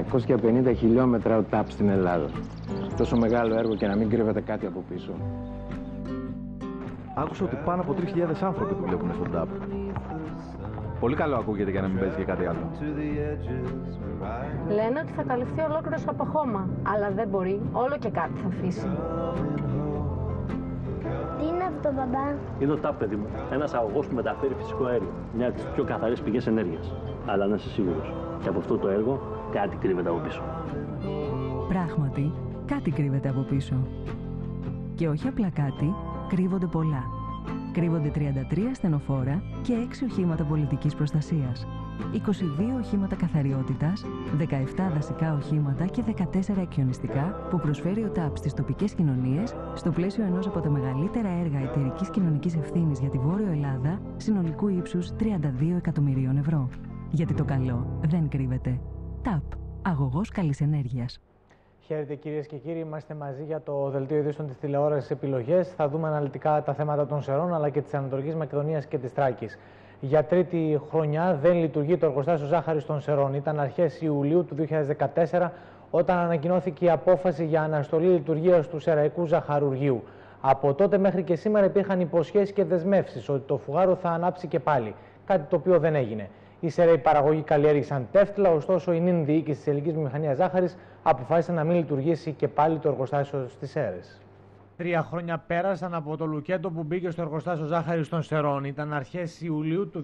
550 χιλιόμετρα ο ΤΑΠ στην Ελλάδα. Τόσο μεγάλο έργο και να μην κρύβεται κάτι από πίσω. Άκουσα ότι πάνω από 3.000 άνθρωποι δουλεύουν στον ΤΑΠ. Πολύ καλό ακούγεται για να μην παίζει και κάτι άλλο. Λένε ότι θα καλυφθεί ολόκληρος από χώμα. Αλλά δεν μπορεί. Όλο και κάτι θα αφήσει. Τι είναι αυτό, μπαμπά; Είναι ο ΤΑΠ, παιδί μου. Ένας αγωγός που μεταφέρει φυσικό αέριο. Μια από τις πιο καθαρές πηγές ενέργειας. Αλλά να είσαι σίγουρος. Και από αυτό το έργο κάτι κρύβεται από πίσω. Πράγματι, κάτι κρύβεται από πίσω. Και όχι απλά κάτι, κρύβονται πολλά. Κρύβονται 33 στενοφόρα και 6 οχήματα πολιτικής προστασίας. 22 οχήματα καθαριότητας, 17 δασικά οχήματα και 14 εκχιονιστικά που προσφέρει ο ΤΑΠ στις τοπικές κοινωνίες στο πλαίσιο ενός από τα μεγαλύτερα έργα εταιρικής κοινωνικής ευθύνης για τη Βόρειο Ελλάδα συνολικού ύψους 32 εκατομμυρίων ευρώ. Γιατί το καλό δεν κρύβεται. ΤΑΠ. Αγωγός καλής ενέργειας. Χαίρετε κυρίες και κύριοι, είμαστε μαζί για το Δελτίο Ειδήσεων της τηλεόρασης Επιλογές. Θα δούμε αναλυτικά τα θέματα των Σερών αλλά και της Ανατολικής Μακεδονίας και της Τράκης. Για τρίτη χρονιά δεν λειτουργεί το εργοστάσιο ζάχαρης των Σερών. Ήταν αρχές Ιουλίου του 2014 όταν ανακοινώθηκε η απόφαση για αναστολή λειτουργίας του Σεραϊκού Ζαχαρουργείου. Από τότε μέχρι και σήμερα υπήρχαν υποσχέσεις και δεσμεύσεις ότι το φουγάρο θα ανάψει και πάλι. Κάτι το οποίο δεν έγινε. Οι Σεραίοι παραγωγοί καλλιέργησαν τεύτλα, ωστόσο η νυν διοίκηση της ελληνικής μηχανίας ζάχαρης αποφάσισε να μην λειτουργήσει και πάλι το εργοστάσιο στι αίρε. Τρία χρόνια πέρασαν από το λουκέτο που μπήκε στο εργοστάσιο ζάχαρης των Σερών. Ήταν αρχές Ιουλίου του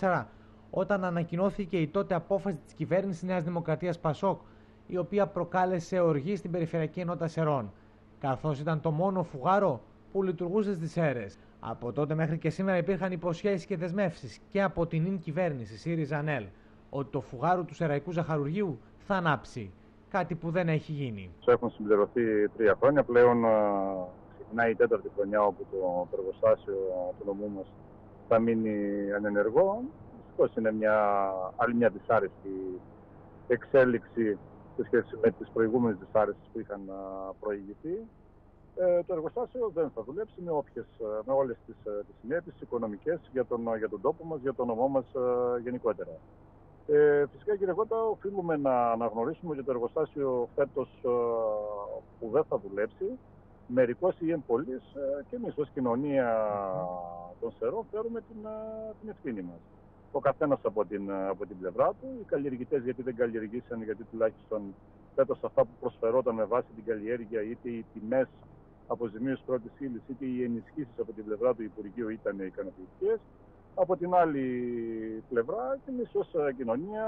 2014 όταν ανακοινώθηκε η τότε απόφαση της κυβέρνησης Νέας Δημοκρατίας Πασόκ, η οποία προκάλεσε οργή στην περιφερειακή ενότητα Σερών, καθώς ήταν το μόνο φουγάρο που λειτουργούσε στις αίρε. Από τότε μέχρι και σήμερα υπήρχαν υποσχέσεις και δεσμεύσεις και από την νυν κυβέρνηση ΣΥΡΙΖΑ ΝΕΛ ότι το φουγάρο του Σεραϊκού Ζαχαρουργείου θα ανάψει. Κάτι που δεν έχει γίνει. Έχουν συμπληρωθεί τρία χρόνια. Πλέον ξεκινάει η τέταρτη χρονιά όπου το, το εργοστάσιο του νομού μας θα μείνει ανενεργό. Δυστυχώς είναι μια, άλλη μια δυσάρεστη εξέλιξη σε σχέση με τις προηγούμενες δυσάρεστε που είχαν προηγηθεί. Ε, το εργοστάσιο δεν θα δουλέψει με, όποιες, με όλες τις, τις συνέπειες οικονομικές για τον, για τον τόπο μας, για τον νομό μας γενικότερα. Ε, φυσικά κύριε Κώτα, οφείλουμε να αναγνωρίσουμε ότι το εργοστάσιο φέτος που δεν θα δουλέψει, μερικώς ή εμπολής και εμείς ως κοινωνία των Σερών φέρουμε την, την ευθύνη μας. Ο καθένας από την, από την πλευρά του, οι καλλιεργητές γιατί δεν καλλιεργήσαν, γιατί τουλάχιστον φέτος αυτά που προσφερόταν με βάση την καλλιέργεια, είτε οι τιμές αποζημίωση πρώτης ύλης, είτε οι ενισχύσεις από την πλευρά του Υπουργείου ήταν ικανοποιητικές. Από την άλλη πλευρά, και εμεί ω κοινωνία,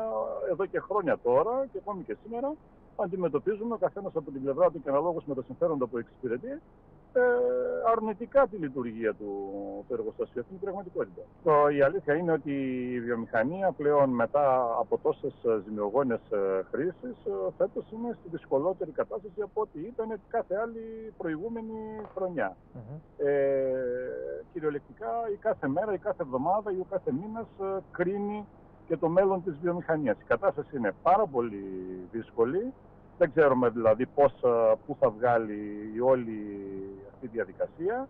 εδώ και χρόνια τώρα και ακόμη και σήμερα, αντιμετωπίζουμε ο καθένας από την πλευρά του και αναλόγως με τα συμφέροντα που εξυπηρετεί, ε, αρνητικά τη λειτουργία του, του εργοστασίου. Αυτή είναι η πραγματικότητα. Το, η αλήθεια είναι ότι η βιομηχανία πλέον μετά από τόσες ζημιογόνε χρήσεις, φέτος είναι στη δυσκολότερη κατάσταση από ό,τι ήταν κάθε άλλη προηγούμενη χρονιά. Mm-hmm. Ε, κυριολεκτικά η κάθε μέρα, η κάθε εβδομάδα ή ο κάθε μήνας κρίνει και το μέλλον της βιομηχανίας. Η κατάσταση είναι πάρα πολύ δύσκολη. Δεν ξέρουμε δηλαδή πώς, πού θα βγάλει η όλη αυτή η διαδικασία.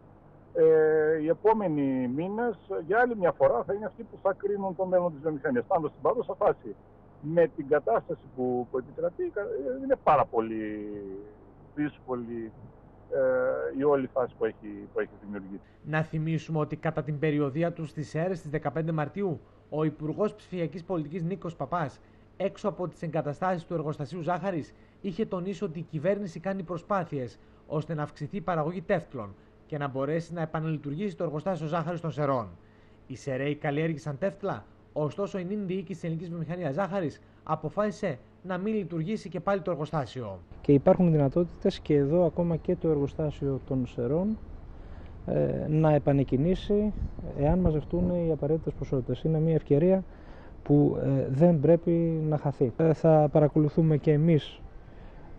Ε, οι επόμενοι μήνες για άλλη μια φορά θα είναι αυτοί που θα κρίνουν το μέλλον της βιομηχανίας. Πάντως στην παρούσα φάση με την κατάσταση που, που επικρατεί είναι πάρα πολύ δύσκολη ε, η όλη φάση που έχει, που έχει δημιουργήσει. Να θυμίσουμε ότι κατά την περιοδία του στις αίρες στις 15 Μαρτίου ο Υπουργός Ψηφιακής Πολιτικής Νίκος Παπάς, έξω από τις εγκαταστάσεις του εργοστασίου Ζάχαρης, είχε τονίσει ότι η κυβέρνηση κάνει προσπάθειες ώστε να αυξηθεί η παραγωγή τεύτλων και να μπορέσει να επαναλειτουργήσει το εργοστάσιο Ζάχαρης των Σερών. Οι Σεραίοι καλλιέργησαν τεύτλα, ωστόσο η νυν διοίκηση της ελληνικής βιομηχανίας Ζάχαρης αποφάσισε να μην λειτουργήσει και πάλι το εργοστάσιο. Και υπάρχουν δυνατότητες και εδώ ακόμα και το εργοστάσιο των Σερών ε, να επανεκκινήσει εάν μαζευτούν οι απαραίτητες ποσότητες. Είναι μια ευκαιρία που ε, δεν πρέπει να χαθεί. Ε, θα παρακολουθούμε και εμείς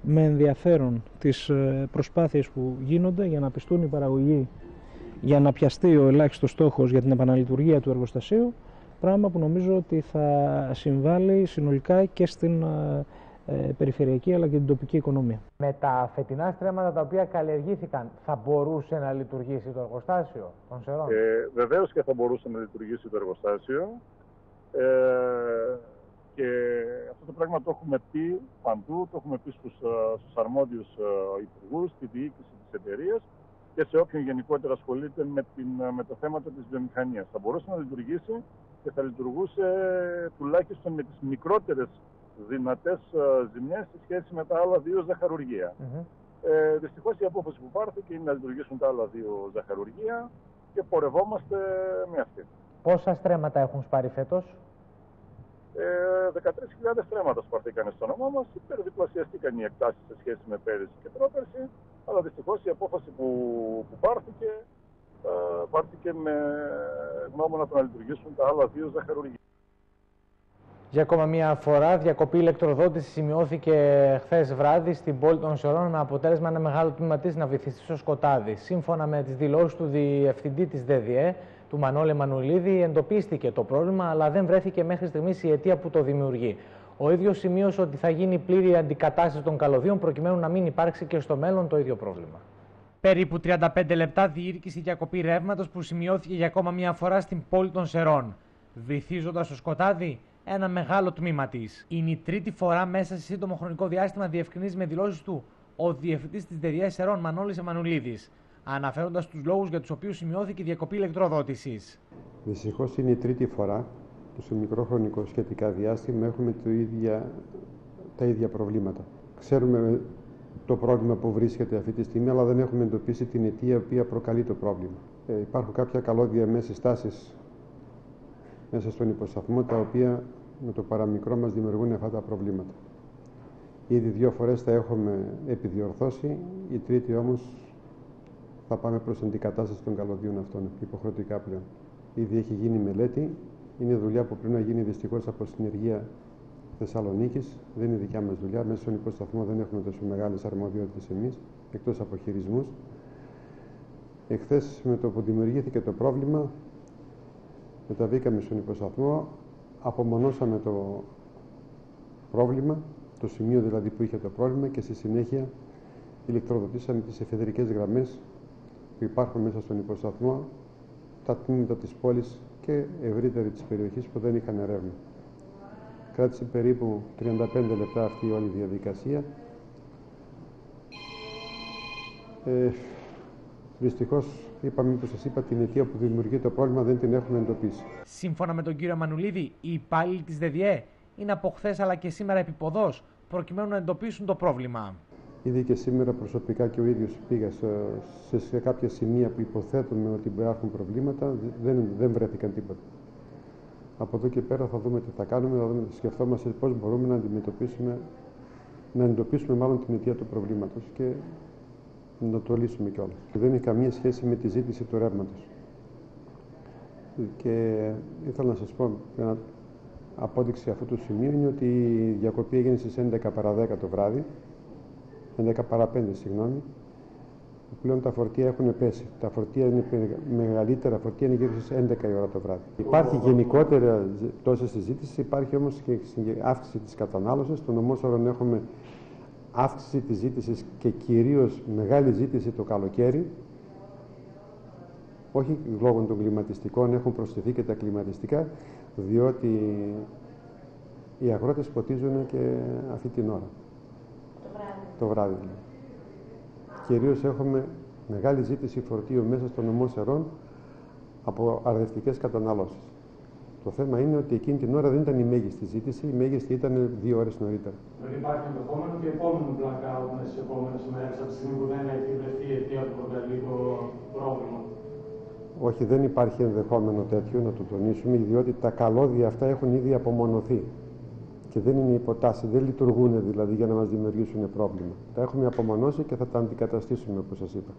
με ενδιαφέρον τις προσπάθειες που γίνονται για να πιστούν οι παραγωγοί για να πιαστεί ο ελάχιστος στόχος για την επαναλειτουργία του εργοστασίου πράγμα που νομίζω ότι θα συμβάλλει συνολικά και στην ε, περιφερειακή αλλά και την τοπική οικονομία. Με τα φετινά στρέμματα τα οποία καλλιεργήθηκαν, θα μπορούσε να λειτουργήσει το εργοστάσιο των Σερών; Ε, Βεβαίως και θα μπορούσε να λειτουργήσει το εργοστάσιο. Ε, Και αυτό το πράγμα το έχουμε πει παντού, το έχουμε πει στους, ε, στους αρμόδιους ε, υπουργούς, στη διοίκηση της εταιρείας και σε όποιον γενικότερα ασχολείται με, την, με το θέμα της βιομηχανίας. Θα μπορούσε να λειτουργήσει και θα λειτουργούσε τουλάχιστον με τις μικρότερες δυνατές ζημιές σε σχέση με τα άλλα δύο ζαχαρουργία. Mm-hmm. Ε, Δυστυχώς η απόφαση που πάρθηκε είναι να λειτουργήσουν τα άλλα δύο ζαχαρουργία και πορευόμαστε με αυτή. Πόσα στρέμματα έχουν σπάρει φέτος, ε, 13.000 στρέμματα σπαρθήκαν στο όνομά μας. Υπερδιπλασιαστήκαν οι εκτάσεις σε σχέση με πέρυσι και πρόπερσι. Αλλά δυστυχώς η απόφαση που, που πάρθηκε, ε, πάρθηκε με γνώμονα το να λειτουργήσουν τα άλλα δύο ζαχαρουργία. Για ακόμα μία φορά, διακοπή ηλεκτροδότησης σημειώθηκε χθες βράδυ στην πόλη των Σωρών με αποτέλεσμα ένα μεγάλο τμήμα της να βυθιστεί στο σκοτάδι. Σύμφωνα με τις δηλώσεις του διευθυντή της ΔΔΕ, του Μανώλη Μανουλίδη, εντοπίστηκε το πρόβλημα, αλλά δεν βρέθηκε μέχρι στιγμής η αιτία που το δημιουργεί. Ο ίδιος σημείωσε ότι θα γίνει πλήρη αντικατάσταση των καλωδίων προκειμένου να μην υπάρξει και στο μέλλον το ίδιο πρόβλημα. Περίπου 35 λεπτά διήρκησε η διακοπή ρεύματος που σημειώθηκε για ακόμα μία φορά στην πόλη των Σερών. Βυθίζοντας το σκοτάδι, ένα μεγάλο τμήμα της. Είναι η τρίτη φορά μέσα σε σύντομο χρονικό διάστημα, διευκρινίζει με δηλώσεις του ο διευθυντής της ΔΕΔΙΑ Ερών Μανώλης Εμμανουλίδη, αναφέροντας τους λόγους για τους οποίους σημειώθηκε η διακοπή ηλεκτροδότησης. Δυστυχώς είναι η τρίτη φορά που σε μικρό χρονικό σχετικά διάστημα έχουμε το ίδια, τα ίδια προβλήματα. Ξέρουμε το πρόβλημα που βρίσκεται αυτή τη στιγμή, αλλά δεν έχουμε εντοπίσει την αιτία η οποία προκαλεί το πρόβλημα. Ε, υπάρχουν κάποια καλώδια μέσα στάσει μέσα στον υποσταθμό, τα οποία με το παραμικρό μας δημιουργούν αυτά τα προβλήματα. Ήδη δύο φορές τα έχουμε επιδιορθώσει, η τρίτη όμως θα πάμε προς αντικατάσταση των καλωδίων αυτών, υποχρεωτικά πλέον. Ήδη έχει γίνει μελέτη, είναι δουλειά που πρέπει να γίνει δυστυχώς από συνεργεία Θεσσαλονίκης. Δεν είναι δικιά μας δουλειά. Μέσα στον υποσταθμό δεν έχουμε τόσο μεγάλες αρμοδιότητες εμείς, εκτός από χειρισμούς. Εχθές, με το που δημιουργήθηκε το πρόβλημα, μεταβήκαμε στον υποσταθμό, απομονώσαμε το πρόβλημα, το σημείο δηλαδή που είχε το πρόβλημα και στη συνέχεια ηλεκτροδοτήσαμε τις εφεδρικές γραμμές που υπάρχουν μέσα στον υποσταθμό, τα τμήματα της πόλης και ευρύτερη της περιοχής που δεν είχαν ρεύμα. Κράτησε περίπου 35 λεπτά αυτή η όλη διαδικασία. Ε, Δυστυχώς, είπαμε που σας είπα, την αιτία που δημιουργεί το πρόβλημα δεν την έχουμε εντοπίσει. Σύμφωνα με τον κύριο Μανουλίδη, οι υπάλληλοι της ΔΔΕ είναι από χθες αλλά και σήμερα επιποδός προκειμένου να εντοπίσουν το πρόβλημα. Ήδη και σήμερα προσωπικά και ο ίδιος πήγα σε, σε, κάποια σημεία που υποθέτουμε ότι υπάρχουν προβλήματα, δεν, δεν βρέθηκαν τίποτα. Από εδώ και πέρα θα δούμε τι θα κάνουμε, θα δούμε, σκεφτόμαστε πώς μπορούμε να αντιμετωπίσουμε, να εντοπίσουμε μάλλον την αιτία του προβλήματος και να το λύσουμε κιόλας. Δεν έχει καμία σχέση με τη ζήτηση του ρεύματος. Και ήθελα να σας πω μια απόδειξη αυτού του σημείου είναι ότι η διακοπή έγινε στις 11 παρα 10 το βράδυ, 11 παρα 5 συγγνώμη, πλέον τα φορτία έχουν πέσει. Τα φορτία είναι μεγαλύτερα, φορτία είναι γύρω στις 11 η ώρα το βράδυ. Υπάρχει γενικότερα τόση συζήτηση, υπάρχει όμως και αύξηση της κατανάλωσης. Στον νομόσορο έχουμε αύξηση της ζήτησης και κυρίως μεγάλη ζήτηση το καλοκαίρι, όχι λόγω των κλιματιστικών, έχουν προσθεθεί και τα κλιματιστικά, διότι οι αγρότες ποτίζουν και αυτή την ώρα. Το βράδυ. Το βράδυ. Ναι. Κυρίως έχουμε μεγάλη ζήτηση φορτίου μέσα στο νομό Σερών από αρδευτικές καταναλώσεις. Το θέμα είναι ότι εκείνη την ώρα δεν ήταν η μέγιστη ζήτηση, η μέγιστη ήταν δύο ώρες νωρίτερα. Δεν υπάρχει ενδεχόμενο και επόμενο blackout μέσα στις επόμενες μέρες, από τη στιγμή που δεν έχει βρεθεί η αιτία που προκαλεί το πρόβλημα. Όχι, δεν υπάρχει ενδεχόμενο τέτοιο, να το τονίσουμε, διότι τα καλώδια αυτά έχουν ήδη απομονωθεί. Και δεν είναι υποτάσσει, δεν λειτουργούν δηλαδή για να μας δημιουργήσουν πρόβλημα. Τα έχουμε απομονώσει και θα τα αντικαταστήσουμε, όπως σας είπα.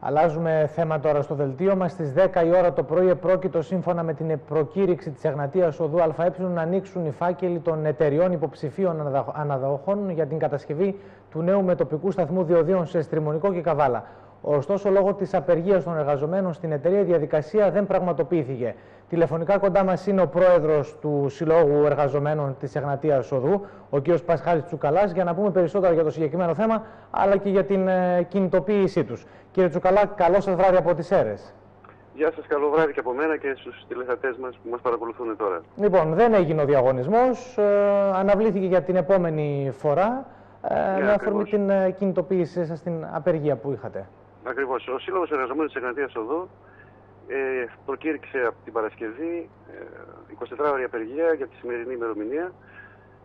Αλλάζουμε θέμα τώρα στο δελτίο μας. Στις 10 η ώρα το πρωί, επρόκειτο σύμφωνα με την προκήρυξη της Εγνατία Οδού ΑΕ να ανοίξουν οι φάκελοι των εταιριών υποψηφίων αναδοχών για την κατασκευή του νέου μετοπικού σταθμού διοδίων σε Στριμονικό και Καβάλα. Ωστόσο, λόγω της απεργίας των εργαζομένων στην εταιρεία, η διαδικασία δεν πραγματοποιήθηκε. Τηλεφωνικά κοντά μας είναι ο πρόεδρος του Συλλόγου Εργαζομένων της Εγνατίας Οδού, ο κ. Πασχάλης Τσουκαλάς, για να πούμε περισσότερα για το συγκεκριμένο θέμα, αλλά και για την ε, κινητοποίησή τους. Κύριε Τσουκαλά, καλό σας βράδυ από τις αίρες. Γεια σας, καλό βράδυ και από μένα και στους τηλεθεατές μας που μας παρακολουθούν τώρα. Λοιπόν, δεν έγινε ο διαγωνισμός, ε, αναβλήθηκε για την επόμενη φορά ε, Ναι, με αφορμή ακριβώς. την ε, κινητοποίησή σας στην απεργία που είχατε. Ακριβώς. Ο Σύλλογος Εργαζομένων της Εγνατίας Οδού ε, προκήρυξε από την Παρασκευή ε, 24 ώρια απεργία για τη σημερινή ημερομηνία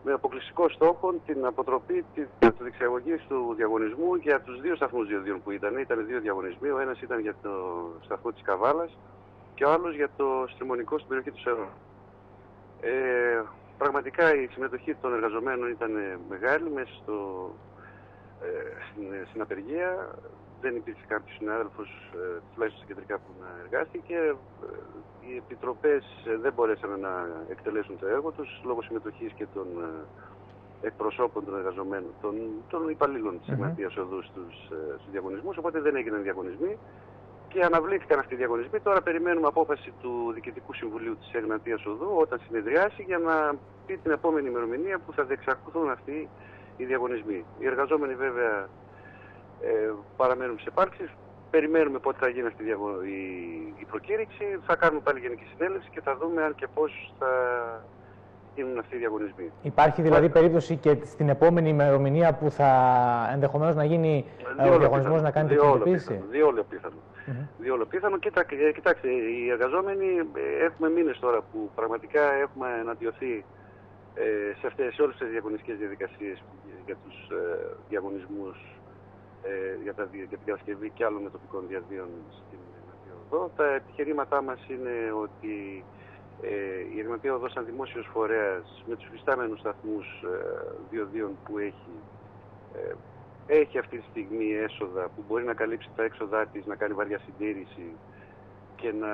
με αποκλειστικό στόχο την αποτροπή τη του διεξαγωγής του διαγωνισμού για τους δύο σταθμούς διοδίων που ήταν. Ήταν δύο διαγωνισμοί. Ο ένας ήταν για το σταθμό της Καβάλας και ο άλλος για το στριμονικό στην περιοχή του Σερών. Ε, πραγματικά η συμμετοχή των εργαζομένων ήταν ε, μεγάλη μέσα στο, ε, στην, στην απεργία. Δεν υπήρξε κάποιος συνάδελφος, ε, τουλάχιστον στα κεντρικά, που να εργάστηκε. Ε, οι επιτροπές δεν μπορέσαν να εκτελέσουν το έργο τους λόγω συμμετοχής και των ε, εκπροσώπων των εργαζομένων, των, των υπαλλήλων της Μμμ. Εγνατίας Οδούς στου ε, διαγωνισμούς. Οπότε δεν έγιναν διαγωνισμοί και αναβλήθηκαν αυτοί οι διαγωνισμοί. Τώρα περιμένουμε απόφαση του Διοικητικού Συμβουλίου της Εγνατίας Οδού όταν συνεδριάσει για να πει την επόμενη ημερομηνία που θα διεξαχθούν αυτοί οι διαγωνισμοί. Οι εργαζόμενοι βέβαια ε, παραμένουν σε επάρξεις. Περιμένουμε πότε θα γίνει αυτή η, διαγω- η, η προκήρυξη. Θα κάνουμε πάλι γενική συνέλευση και θα δούμε αν και πώς θα γίνουν αυτοί οι διαγωνισμοί. Υπάρχει δηλαδή περίπτωση και στην επόμενη ημερομηνία που θα ενδεχομένως να γίνει ε, ο Διόλου διαγωνισμός πιθανό. να κάνετε Διόλου κινητοποίηση. πιθανό. Διόλου πιθανό. Μμμ. Διόλου πιθανό. Κοίτα, ε, κοιτάξτε, οι εργαζόμενοι ε, έχουμε μήνες τώρα που πραγματικά έχουμε αναδειωθεί ε, σε, αυτές, σε όλες τις διαγωνιστικές διαδικασίες που- για τους ε, διαγωνισμούς ε, για, τα, δι- για την κατασκευή και άλλων μετοπικών διαδίων στην Εγνατία Οδό. Τα επιχειρήματά μας είναι ότι ε, η Εγνατία Οδός σαν δημόσιος φορέας με τους φυστάμενους σταθμούς ε, διοδίων που έχει ε, έχει αυτή τη στιγμή έσοδα που μπορεί να καλύψει τα έξοδά της, να κάνει βαριά συντήρηση και να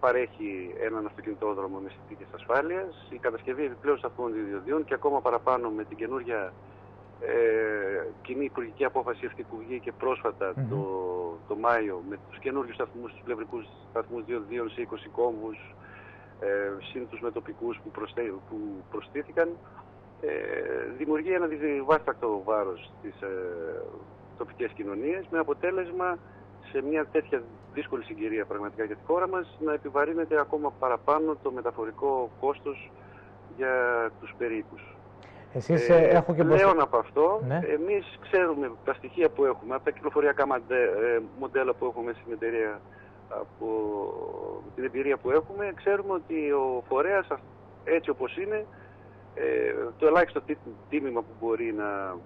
παρέχει έναν αυτοκινητόδρομο με συνθήκες ασφάλειας. Η κατασκευή επιπλέον σταθμών διοδίων και ακόμα παραπάνω με την καινούργια ε, κοινή υπουργική απόφαση αυτή που βγήκε πρόσφατα Μμμ. το, το Μάιο με τους καινούργιους σταθμούς, τους πλευρικούς σταθμούς διοδίων σε 20 κόμβους ε, συν τους μετοπικούς που, προσθέ, που προσθήθηκαν ε, δημιουργεί ένα διδυβάστακτο βάρος στις ε, τοπικές κοινωνίες με αποτέλεσμα σε μια τέτοια δύσκολη συγκυρία πραγματικά για τη χώρα μας να επιβαρύνεται ακόμα παραπάνω το μεταφορικό κόστος για τους περίπους. Εσείς ε, έχω και Πλέον από αυτό, Ναι. εμείς ξέρουμε τα στοιχεία που έχουμε, από τα κυκλοφοριακά μαντε- ε, μοντέλα που έχουμε στην εταιρεία, από την εμπειρία που έχουμε, ξέρουμε ότι ο φορέας αυ- έτσι όπως είναι, ε, το ελάχιστο τι- τίμημα που μπορεί να α,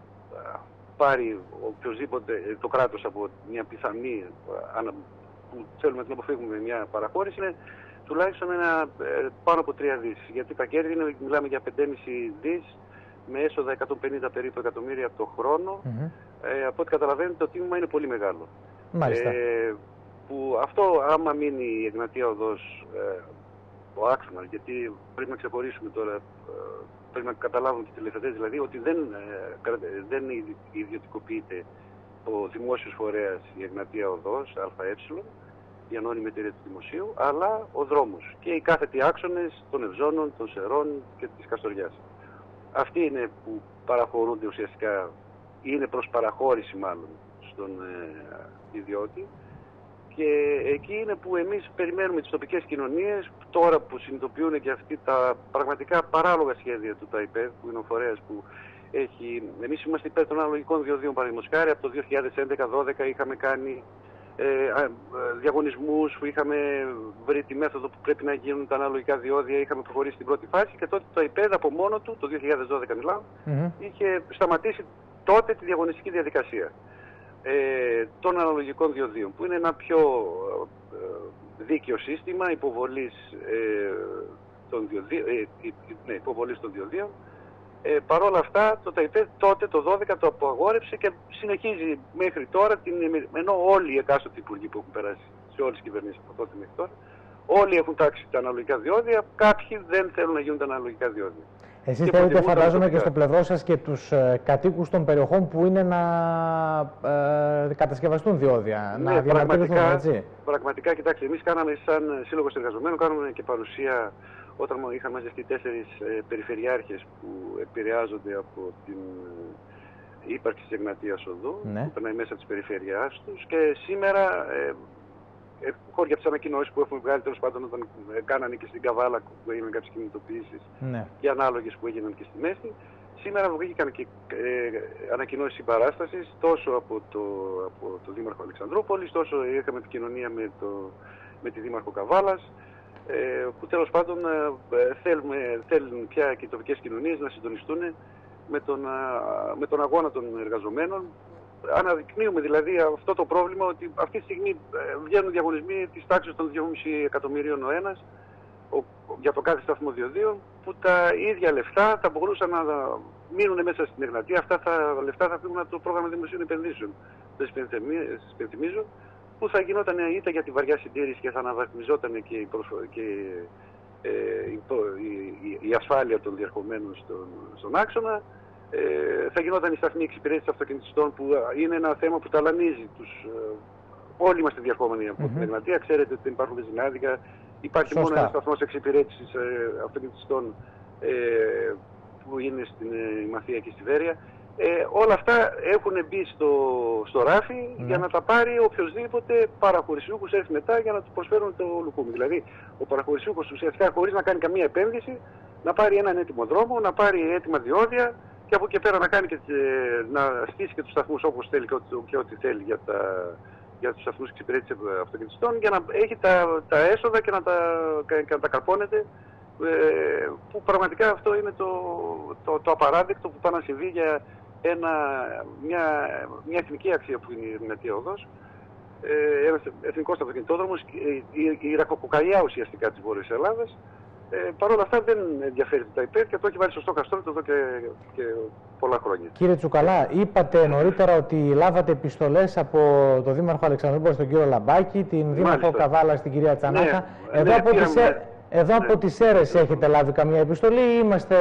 πάρει οποιοδήποτε ε, το κράτος από μια πιθανή α, ανα- που θέλουμε να την αποφύγουμε μια παραχώρηση είναι τουλάχιστον ένα, ε, πάνω από 3 δις. Γιατί τα κέρδη είναι, μιλάμε για 5,5 δις με έσοδα 150 περίπου εκατομμύρια το χρόνο. Μμμ. Ε, από ό,τι καταλαβαίνετε το τίμημα είναι πολύ μεγάλο. Μάλιστα. Ε, που αυτό άμα μείνει η Εγνατία Οδός ε, ο άξονα, γιατί πρέπει να ξεχωρίσουμε τώρα, ε, πρέπει να καταλάβουν και οι τηλεθετές δηλαδή ότι δεν, ε, κρα- ε, δεν ιδι- ιδιωτικοποιείται ο δημόσιος φορέας η Εγνατία Οδός, ΑΕ, η ανώνυμη εταιρεία του Δημοσίου, αλλά ο δρόμος και οι κάθετοι άξονες των Ευζώνων, των Σερών και της Καστοριάς. Αυτοί είναι που παραχωρούνται ουσιαστικά, είναι προς παραχώρηση μάλλον στον ε, ιδιώτη. Και εκεί είναι που εμείς περιμένουμε τις τοπικές κοινωνίες τώρα που συνειδητοποιούν και αυτοί τα πραγματικά παράλογα σχέδια του ΤΑΙΠΕ που είναι ο φορέας που έχει... Εμείς είμαστε υπέρ των αναλογικών διοδίων παραδείγματος χάρη από το 2011-2012 είχαμε κάνει ε, α, ε, διαγωνισμούς που είχαμε βρει τη μέθοδο που πρέπει να γίνουν τα αναλογικά διόδια, είχαμε προχωρήσει στην πρώτη φάση και τότε το ΙΠΕΔ από μόνο του, το 2012 μιλάω, Μμμ. είχε σταματήσει τότε τη διαγωνιστική διαδικασία ε, των αναλογικών διοδίων, που είναι ένα πιο ε, δίκαιο σύστημα υποβολής, ε, των, διοδίων, ε, ε, ναι, υποβολής των διοδίων. Ε, Παρ' όλα αυτά, το ΤΑΙΠΕ τότε το 12 το απαγόρευσε και συνεχίζει μέχρι τώρα, την, ενώ όλοι οι εκάστοτε υπουργοί που έχουν περάσει σε όλες τις κυβερνήσεις από τότε μέχρι τώρα, όλοι έχουν τάξει τα αναλογικά διόδια, κάποιοι δεν θέλουν να γίνουν τα αναλογικά διόδια. Εσείς και θέλετε, προτιμούν τα φαντάζομαι, και τοπικά. στο πλευρό σας και τους ε, κατοίκους των περιοχών που είναι να ε, κατασκευαστούν διόδια, να Ναι, διαμαρτυρηθούν, πραγματικά, έτσι; πραγματικά, κοιτάξτε, εμείς κάναμε σαν Σύλλογος Εργαζομένων, κάναμε και παρουσία όταν είχαμε μαζευτεί τέσσερις ε, περιφερειάρχες που επηρεάζονται από την ε, ύπαρξη της Εγνατίας Οδού, Ναι. που περνάει μέσα της περιφερειάς τους και σήμερα ε, ε, χώρια από τι ανακοινώσει που έχουμε βγάλει τέλος πάντων όταν ε, κάνανε και στην Καβάλα που έγιναν κάποιες κινητοποιήσεις Ναι. και ανάλογες που έγιναν και στη μέση. Σήμερα βγήκαν και ε, ανακοινώσεις συμπαράστασης τόσο από το, από το Δήμαρχο Αλεξανδρούπολης, τόσο είχαμε επικοινωνία με, το, με τη Δήμαρχο Καβάλας. Ε, που τέλος πάντων ε, ε, θέλουμε, θέλουν πια και οι τοπικές κοινωνίες να συντονιστούν με τον, α, με τον αγώνα των εργαζομένων. Αναδεικνύουμε δηλαδή αυτό το πρόβλημα ότι αυτή τη στιγμή ε, βγαίνουν διαγωνισμοί της τάξης των 2,5 εκατομμυρίων ο ένας για το κάθε σταθμό διοδίων που τα ίδια λεφτά θα μπορούσαν να μείνουν μέσα στην Εγνατία. Αυτά τα λεφτά θα φύγουν από το πρόγραμμα δημοσίων επενδύσεων. Δεν σας υπενθυμίζω που θα γινόταν είτε για τη βαριά συντήρηση και θα αναβαθμιζόταν και η, προσφο... και, ε, η, η, η, ασφάλεια των διερχομένων στον, στον άξονα. Ε, θα γινόταν η σταθμή εξυπηρέτηση αυτοκινητιστών που είναι ένα θέμα που ταλανίζει τους, ε, όλοι είμαστε διερχόμενοι από την Εγνατία. Ξέρετε ότι δεν υπάρχουν βεζινάδικα. Υπάρχει Σωστά. μόνο ένας σταθμός εξυπηρέτησης ε, αυτοκινητιστών ε, που είναι στην ε, Μαθία και στη Βέρεια. Ε, όλα αυτά έχουν μπει στο, στο ράφι για να τα πάρει οποιοδήποτε παραχωρησιούχος έρθει μετά για να του προσφέρουν το λουκούμι. Δηλαδή, ο παραχωρησιούχος ουσιαστικά χωρίς να κάνει καμία επένδυση, να πάρει έναν έτοιμο δρόμο, να πάρει έτοιμα διόδια και από εκεί πέρα να, κάνει και, ε, να στήσει και τους σταθμούς όπως θέλει και ό,τι, και ό,τι θέλει για, τα, για τους σταθμούς εξυπηρέτησης αυτοκινητιστών για να έχει τα, τα έσοδα και να τα, και να τα καρπώνεται ε, που πραγματικά αυτό είναι το, το, το απαράδεκτο που πάει να συμβεί για ένα, μια, μια εθνική αξία που είναι η Δυνατή Οδός, ε, ένας εθνικός αυτοκινητόδρομος, η, η, η ρακοκοκαλιά ουσιαστικά της Βόρειας Ελλάδας. Ε, Παρ' όλα αυτά δεν ενδιαφέρει τα υπέρ και το έχει βάλει σωστό καστρό εδώ και, και πολλά χρόνια. Κύριε Τσουκαλά, είπατε νωρίτερα ότι λάβατε επιστολές από τον Δήμαρχο Αλεξανδρούπολη στον κύριο Λαμπάκη, την Δήμαρχο Μάλιστα. Καβάλα στην κυρία Τσανάκα. Ναι, εδώ ναι, από, τις, πήραμε- ε- εδώ από τις αίρες έχετε λάβει καμία επιστολή ή είμαστε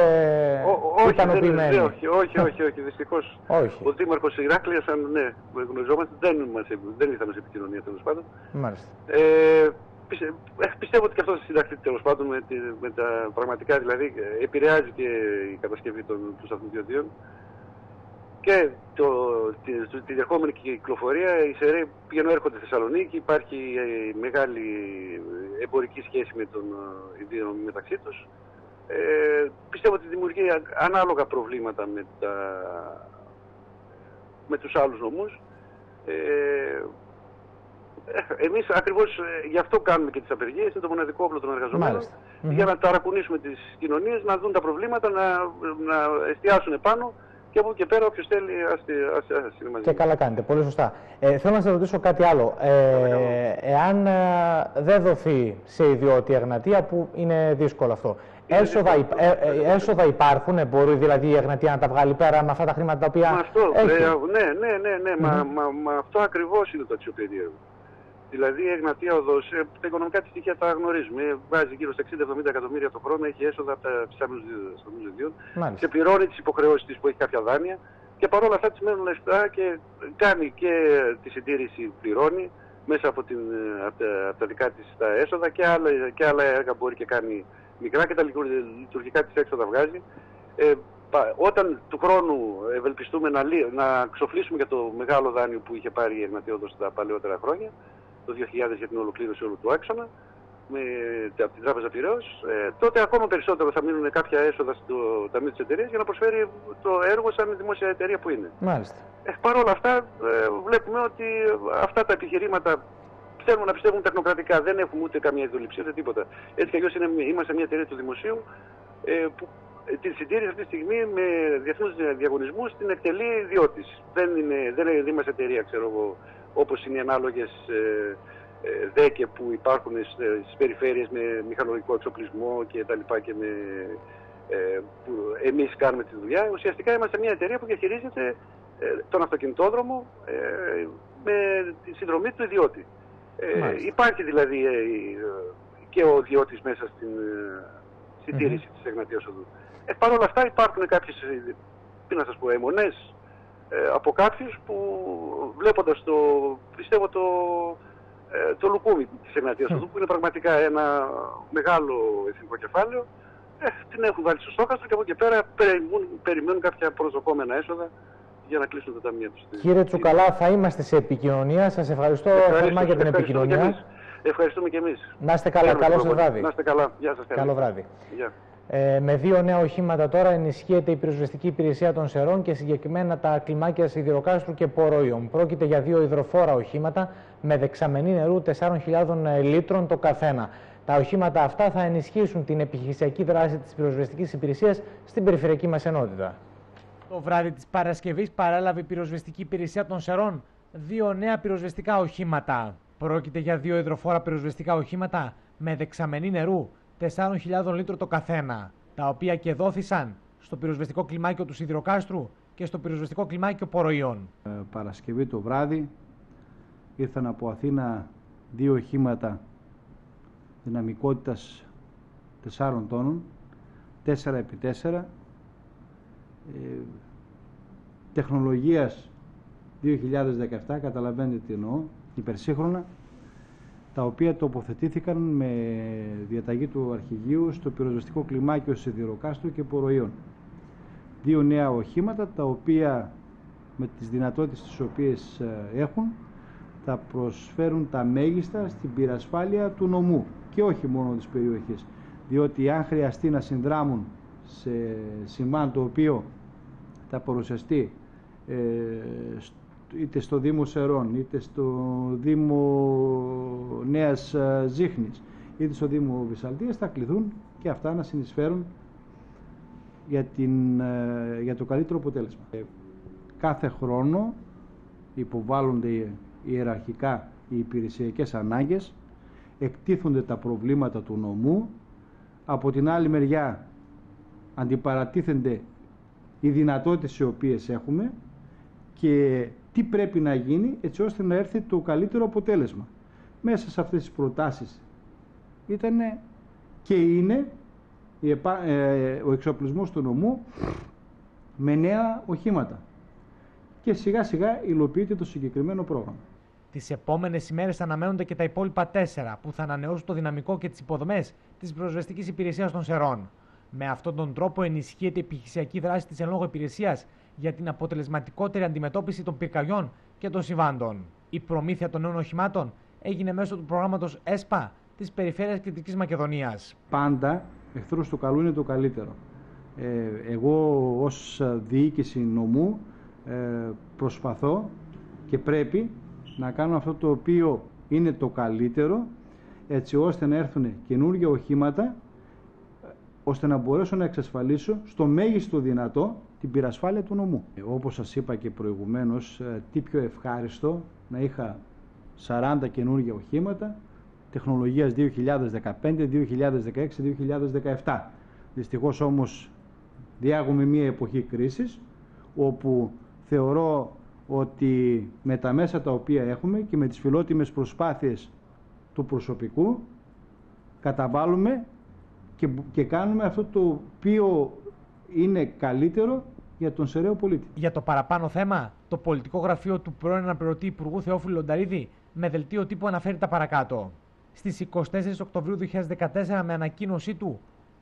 όχι, δεν, ικανοποιημένοι; δεν, όχι, όχι, όχι, όχι, δυστυχώς. Όχι. Ο Δήμαρχος Ηράκλειας, αν ναι, γνωριζόμαστε, δεν, μας, δεν ήρθαμε σε επικοινωνία τέλος πάντων. Μάλιστα. Ε, πιστε- ε, πιστεύω ότι και αυτό θα συνταχθεί τέλος πάντων με, τη, με τα πραγματικά δηλαδή ε, επηρεάζει και η κατασκευή των, του σταθμού διοδίων και το, τη, τη, τη δεχόμενη κυκλοφορία. Οι ΣΕΡΕ πηγαίνουν έρχονται στη Θεσσαλονίκη, υπάρχει ε, μεγάλη εμπορική σχέση με τον ε, ιδίων μεταξύ τους. Ε, πιστεύω ότι δημιουργεί α- ανάλογα προβλήματα με, τα, με τους άλλους νομούς. Ε, ε, Εμείς ακριβώς γι' αυτό κάνουμε και τις απεργίες. Είναι το μοναδικό όπλο των εργαζομένων. Μάλιστα. Για να ταρακουνήσουμε τις κοινωνίες, να δουν τα προβλήματα, να, να εστιάσουν πάνω και από εκεί και πέρα όποιος θέλει ας, ας, ας, είναι μαζί. Και καλά κάνετε, πολύ σωστά. Ε, θέλω να σας ρωτήσω κάτι άλλο. Ε, εάν ε, δεν δοθεί σε ιδιότητα η Εγνατία, που είναι δύσκολο αυτό, έσοδα, υπ- ε, ε, έσοδα υπάρχουν, μπορεί δηλαδή η Εγνατία να τα βγάλει πέρα με αυτά τα χρήματα τα οποία Μα αυτό, έχει; ε, ναι, ναι, ναι, ναι, μα, μα, μα αυτό ακριβώς είναι το αξιοπεδίο. Δηλαδή η Εγνατία Οδός, ε, τα οικονομικά της στοιχεία τα γνωρίζουμε. Ε, Βάζει γύρω στα 60-70 εκατομμύρια το χρόνο, έχει έσοδα από τα ψάμενου διοδίων Μάλιστα. και πληρώνει τις υποχρεώσεις τη που έχει κάποια δάνεια. Και παρόλα αυτά τη μένουν λεφτά και κάνει και τη συντήρηση πληρώνει μέσα από, την, ε, από, τα, από τα δικά της τα έσοδα και άλλα, και άλλα έργα μπορεί και κάνει μικρά και τα λειτουργ- λειτουργικά της έξοδα βγάζει. Ε, πα- όταν του χρόνου ευελπιστούμε να, λύ- να ξοφλήσουμε για το μεγάλο δάνειο που είχε πάρει η Εγνατιόδος τα παλαιότερα χρόνια, το 2000 για την ολοκλήρωση όλου του άξονα, με, από την Τράπεζα Πυραιός, ε, τότε ακόμα περισσότερο θα μείνουν κάποια έσοδα στο ταμείο της εταιρείας για να προσφέρει το έργο σαν δημόσια εταιρεία που είναι. Μάλιστα. Ε, Παρ' όλα αυτά ε, βλέπουμε ότι αυτά τα επιχειρήματα θέλουν να πιστεύουν τεχνοκρατικά. Δεν έχουμε ούτε καμία ιδεολειψία ούτε τίποτα. Έτσι κι αλλιώς είναι- είμαστε μια εταιρεία του δημοσίου ε, που ε, τη συντήρηση αυτή τη στιγμή με διεθνούς διαγωνισμούς την εκτελεί ιδιώτης. Δεν, είναι, δεν, είναι- δεν είμαστε εταιρεία, ξέρω εγώ, όπως είναι οι ανάλογες ε, ε, δέκε που υπάρχουν σ- στις περιφέρειες με μηχανολογικό εξοπλισμό και τα λοιπά και με, ε, που εμείς κάνουμε τη δουλειά. Ουσιαστικά είμαστε μια εταιρεία που διαχειρίζεται ε, τον αυτοκινητόδρομο ε, με τη συνδρομή του ιδιώτη. Ε, Μάλιστα. υπάρχει δηλαδή ε, ε, και ο ιδιώτης μέσα στην ε, συντήρηση της Εγνατίας Οδού. Ε, Παρ' όλα αυτά υπάρχουν κάποιες, ε, τι να σας πω, αιμονές ε, από κάποιους που βλέποντας το, πιστεύω το, ε, το λουκούμι της Εγνατίας Οδού που είναι πραγματικά ένα μεγάλο εθνικό κεφάλαιο ε, την έχουν βάλει στο στόχαστρο και από εκεί πέρα περιμένουν, περιμένουν κάποια προσδοκόμενα έσοδα για να κλείσουν τα ταμεία τους. Κύριε Τσουκαλά, θα είμαστε σε επικοινωνία. Σας ευχαριστώ Ευχαριστώ, θερμά για την ευχαριστούμε επικοινωνία. και εμείς. Ευχαριστούμε και εμείς. Να είστε καλά, Κάνουμε καλό την σας προπόνηση. βράδυ. Να είστε καλά. Γεια σας. Καλό βράδυ. Γεια. Ε, με δύο νέα οχήματα τώρα ενισχύεται η πυροσβεστική υπηρεσία των Σερών και συγκεκριμένα τα κλιμάκια Σιδηροκάστρου και Πορόιων. Πρόκειται για δύο υδροφόρα οχήματα με δεξαμενή νερού 4.000 λίτρων το καθένα. Τα οχήματα αυτά θα ενισχύσουν την επιχειρησιακή δράση της πυροσβεστικής υπηρεσίας στην περιφερειακή μας ενότητα. Το βράδυ της Παρασκευής παρέλαβε η πυροσβεστική υπηρεσία των Σερών δύο νέα πυροσβεστικά οχήματα. Πρόκειται για δύο υδροφόρα πυροσβεστικά οχήματα με δεξαμενή νερού 4.000 λίτρων το καθένα, τα οποία και δόθησαν στο πυροσβεστικό κλιμάκιο του Σιδηροκάστρου και στο πυροσβεστικό κλιμάκιο Ποροιών. Ε, Παρασκευή το βράδυ ήρθαν από Αθήνα δύο οχήματα δυναμικότητας 4 τόνων, 4x4, ε, τεχνολογίας 2017, καταλαβαίνετε τι εννοώ, υπερσύγχρονα, τα οποία τοποθετήθηκαν με διαταγή του αρχηγείου στο πυροσβεστικό κλιμάκιο Σιδηροκάστρου και Ποροιών. Δύο νέα οχήματα τα οποία με τις δυνατότητες τις οποίες ε, έχουν θα προσφέρουν τα μέγιστα στην πυρασφάλεια του νομού και όχι μόνο της περιοχής. Διότι αν χρειαστεί να συνδράμουν σε σημάν το οποίο θα παρουσιαστεί ε, σ- είτε στο Δήμο Σερών, είτε στο Δήμο Νέας ε, Ζήχνης, είτε στο Δήμο Βυσαλτίας, θα κληθούν και αυτά να συνεισφέρουν για, την, ε, για το καλύτερο αποτέλεσμα. Ε, Κάθε χρόνο υποβάλλονται ιεραρχικά οι υπηρεσιακές ανάγκες, εκτίθονται τα προβλήματα του νομού, από την άλλη μεριά αντιπαρατίθενται οι δυνατότητες οι οποίες έχουμε και τι πρέπει να γίνει έτσι ώστε να έρθει το καλύτερο αποτέλεσμα. Μέσα σε αυτές τις προτάσεις ήταν και είναι η επα- ε, ο εξοπλισμός του νομού με νέα οχήματα. Και σιγά σιγά υλοποιείται το συγκεκριμένο πρόγραμμα. Τις επόμενες ημέρες αναμένονται και τα υπόλοιπα τέσσερα που θα ανανεώσουν το δυναμικό και τις υποδομές της πυροσβεστική υπηρεσίας των Σερών. Με αυτόν τον τρόπο ενισχύεται η επιχειρησιακή δράση της εν λόγω υπηρεσίας για την αποτελεσματικότερη αντιμετώπιση των πυρκαγιών και των συμβάντων. Η προμήθεια των νέων οχημάτων έγινε μέσω του προγράμματος ΕΣΠΑ της Περιφέρειας Κεντρικής Μακεδονίας. πάντα εχθρός του καλού είναι το καλύτερο. Ε, εγώ ως διοίκηση νομού ε, προσπαθώ και πρέπει να κάνω αυτό το οποίο είναι το καλύτερο έτσι ώστε να έρθουν καινούργια οχήματα ε, ώστε να μπορέσω να εξασφαλίσω στο μέγιστο δυνατό την πυρασφάλεια του νομού. Ε, όπως σας είπα και προηγουμένως, ε, τι πιο ευχάριστο να είχα 40 καινούργια οχήματα τεχνολογίας 2015, 2016, 2017. Δυστυχώς όμως διάγουμε μια εποχή κρίσης όπου θεωρώ ότι με τα μέσα τα οποία έχουμε και με τις φιλότιμες προσπάθειες του προσωπικού καταβάλουμε και, και κάνουμε αυτό το οποίο είναι καλύτερο για τον Σεραίο πολίτη. Για το παραπάνω θέμα, το πολιτικό γραφείο του πρώην αναπληρωτή Υπουργού Θεόφιλου Λονταρίδη με δελτίο τύπου αναφέρει τα παρακάτω. Στις 24 Οκτωβρίου 2014, με ανακοίνωσή του,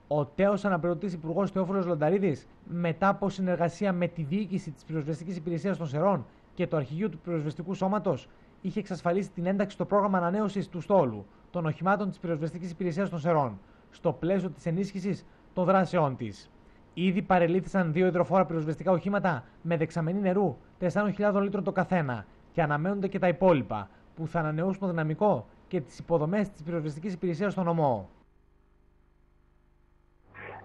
ο τέος αναπληρωτής Υπουργός Θεόφιλος Λονταρίδης, μετά από συνεργασία με τη διοίκηση της Πυροσβεστικής Υπηρεσίας των Σερών και το Αρχηγείο του Πυροσβεστικού Σώματος, είχε εξασφαλίσει την ένταξη στο πρόγραμμα ανανέωσης του στόλου των οχημάτων της Πυροσβεστικής Υπηρεσίας των Σερών, στο πλαίσιο της ενίσχυσης των δράσεών της. Ήδη παρελήφθησαν δύο υδροφόρα πυροσβεστικά οχήματα με δεξαμενή νερού 4.000 λίτρων το καθένα και αναμένονται και τα υπόλοιπα που θα ανανεώσουν το δυναμικό και τις υποδομές της πυροσβεστικής υπηρεσίας στον νομό.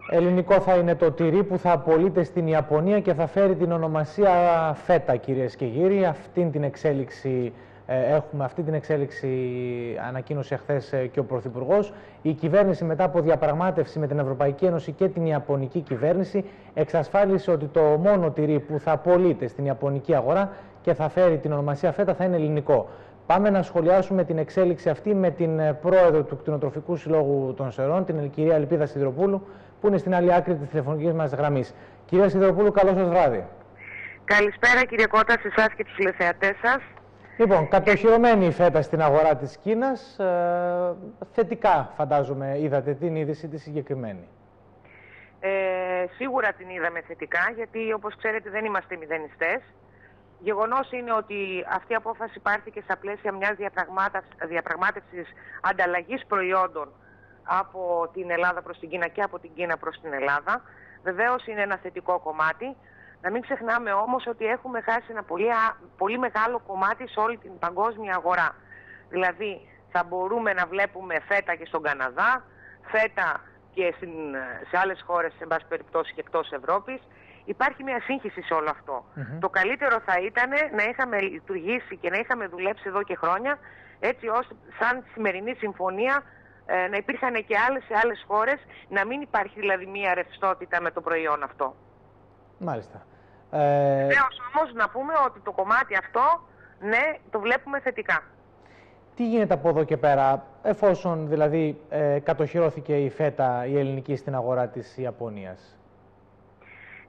Ελληνικό θα είναι το τυρί που θα απολύται στην Ιαπωνία και θα φέρει την ονομασία φέτα κυρίες και κύριοι. Αυτήν την εξέλιξη ε, έχουμε, αυτή την εξέλιξη ανακοίνωσε χθες και ο Πρωθυπουργός. Η κυβέρνηση μετά από διαπραγμάτευση με την Ευρωπαϊκή Ένωση και την Ιαπωνική κυβέρνηση εξασφάλισε ότι το μόνο τυρί που θα απολύται στην Ιαπωνική αγορά και θα φέρει την ονομασία φέτα θα είναι ελληνικό. Πάμε να σχολιάσουμε την εξέλιξη αυτή με την ε, πρόεδρο του Κτηνοτροφικού Συλλόγου των Σερών, την κυρία Ελπίδα Σιδροπούλου, που είναι στην άλλη άκρη της τηλεφωνικής μας γραμμής. Κυρία Σιδροπούλου, καλό σας βράδυ. Καλησπέρα κύριε Κώτα σε εσάς και τους τηλεθεατές σας. Λοιπόν, κατοχυρωμένη η φέτα στην αγορά της Κίνας. Ε, θετικά φαντάζομαι είδατε την είδηση τη συγκεκριμένη. Ε, σίγουρα την είδαμε θετικά γιατί όπως ξέρετε δεν είμαστε μηδενιστές. Γεγονός είναι ότι αυτή η απόφαση πάρθηκε στα πλαίσια μιας διαπραγμάτευσης, διαπραγμάτευσης ανταλλαγής προϊόντων από την Ελλάδα προς την Κίνα και από την Κίνα προς την Ελλάδα. Βεβαίως είναι ένα θετικό κομμάτι. Να μην ξεχνάμε όμως ότι έχουμε χάσει ένα πολύ, πολύ μεγάλο κομμάτι σε όλη την παγκόσμια αγορά. Δηλαδή θα μπορούμε να βλέπουμε φέτα και στον Καναδά, φέτα και στην, σε άλλες χώρες, σε πάση περιπτώσει και εκτός Ευρώπης. Υπάρχει μια σύγχυση σε όλο αυτό. Το καλύτερο θα ήταν να είχαμε λειτουργήσει και να είχαμε δουλέψει εδώ και χρόνια έτσι ώστε σαν σημερινή συμφωνία ε, να υπήρχαν και άλλες σε άλλες χώρες, να μην υπάρχει δηλαδή μια ρευστότητα με το προϊόν αυτό. Μάλιστα. Ε... Βεβαίως όμως να πούμε ότι το κομμάτι αυτό, ναι, το βλέπουμε θετικά. Τι γίνεται από εδώ και πέρα, εφόσον δηλαδή ε, κατοχυρώθηκε η φέτα η ελληνική στην αγορά της Ιαπωνίας;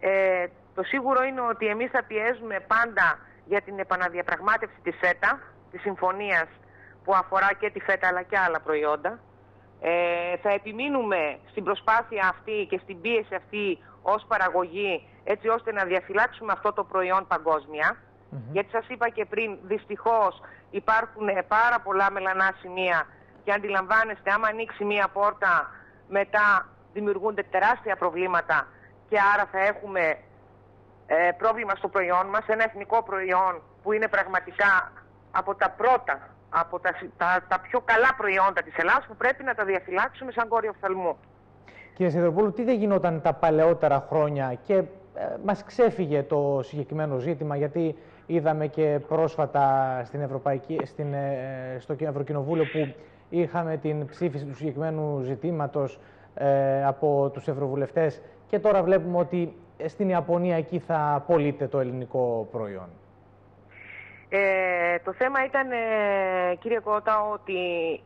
Ε, το σίγουρο είναι ότι εμείς θα πιέζουμε πάντα για την επαναδιαπραγμάτευση της φέτα, της συμφωνίας που αφορά και τη φέτα αλλά και άλλα προϊόντα. Ε, θα επιμείνουμε στην προσπάθεια αυτή και στην πίεση αυτή ως παραγωγή έτσι ώστε να διαφυλάξουμε αυτό το προϊόν παγκόσμια. Γιατί σας είπα και πριν, δυστυχώς υπάρχουν πάρα πολλά μελανά σημεία και αντιλαμβάνεστε άμα ανοίξει μία πόρτα μετά δημιουργούνται τεράστια προβλήματα και άρα θα έχουμε ε, πρόβλημα στο προϊόν μας, ένα εθνικό προϊόν που είναι πραγματικά από τα πρώτα από τα, τα, πιο καλά προϊόντα της Ελλάδας που πρέπει να τα διαφυλάξουμε σαν κόρη οφθαλμού. Κύριε Σιδεροπούλου, τι δεν γινόταν τα παλαιότερα χρόνια και ε, μας ξέφυγε το συγκεκριμένο ζήτημα γιατί είδαμε και πρόσφατα στην Ευρωπαϊκή, στην, ε, στο Ευρωκοινοβούλιο που είχαμε την ψήφιση του συγκεκριμένου ζητήματος ε, από τους ευρωβουλευτές και τώρα βλέπουμε ότι στην Ιαπωνία εκεί θα πωλείται το ελληνικό προϊόν. Ε, το θέμα ήταν, ε, κύριε Κώτα, ότι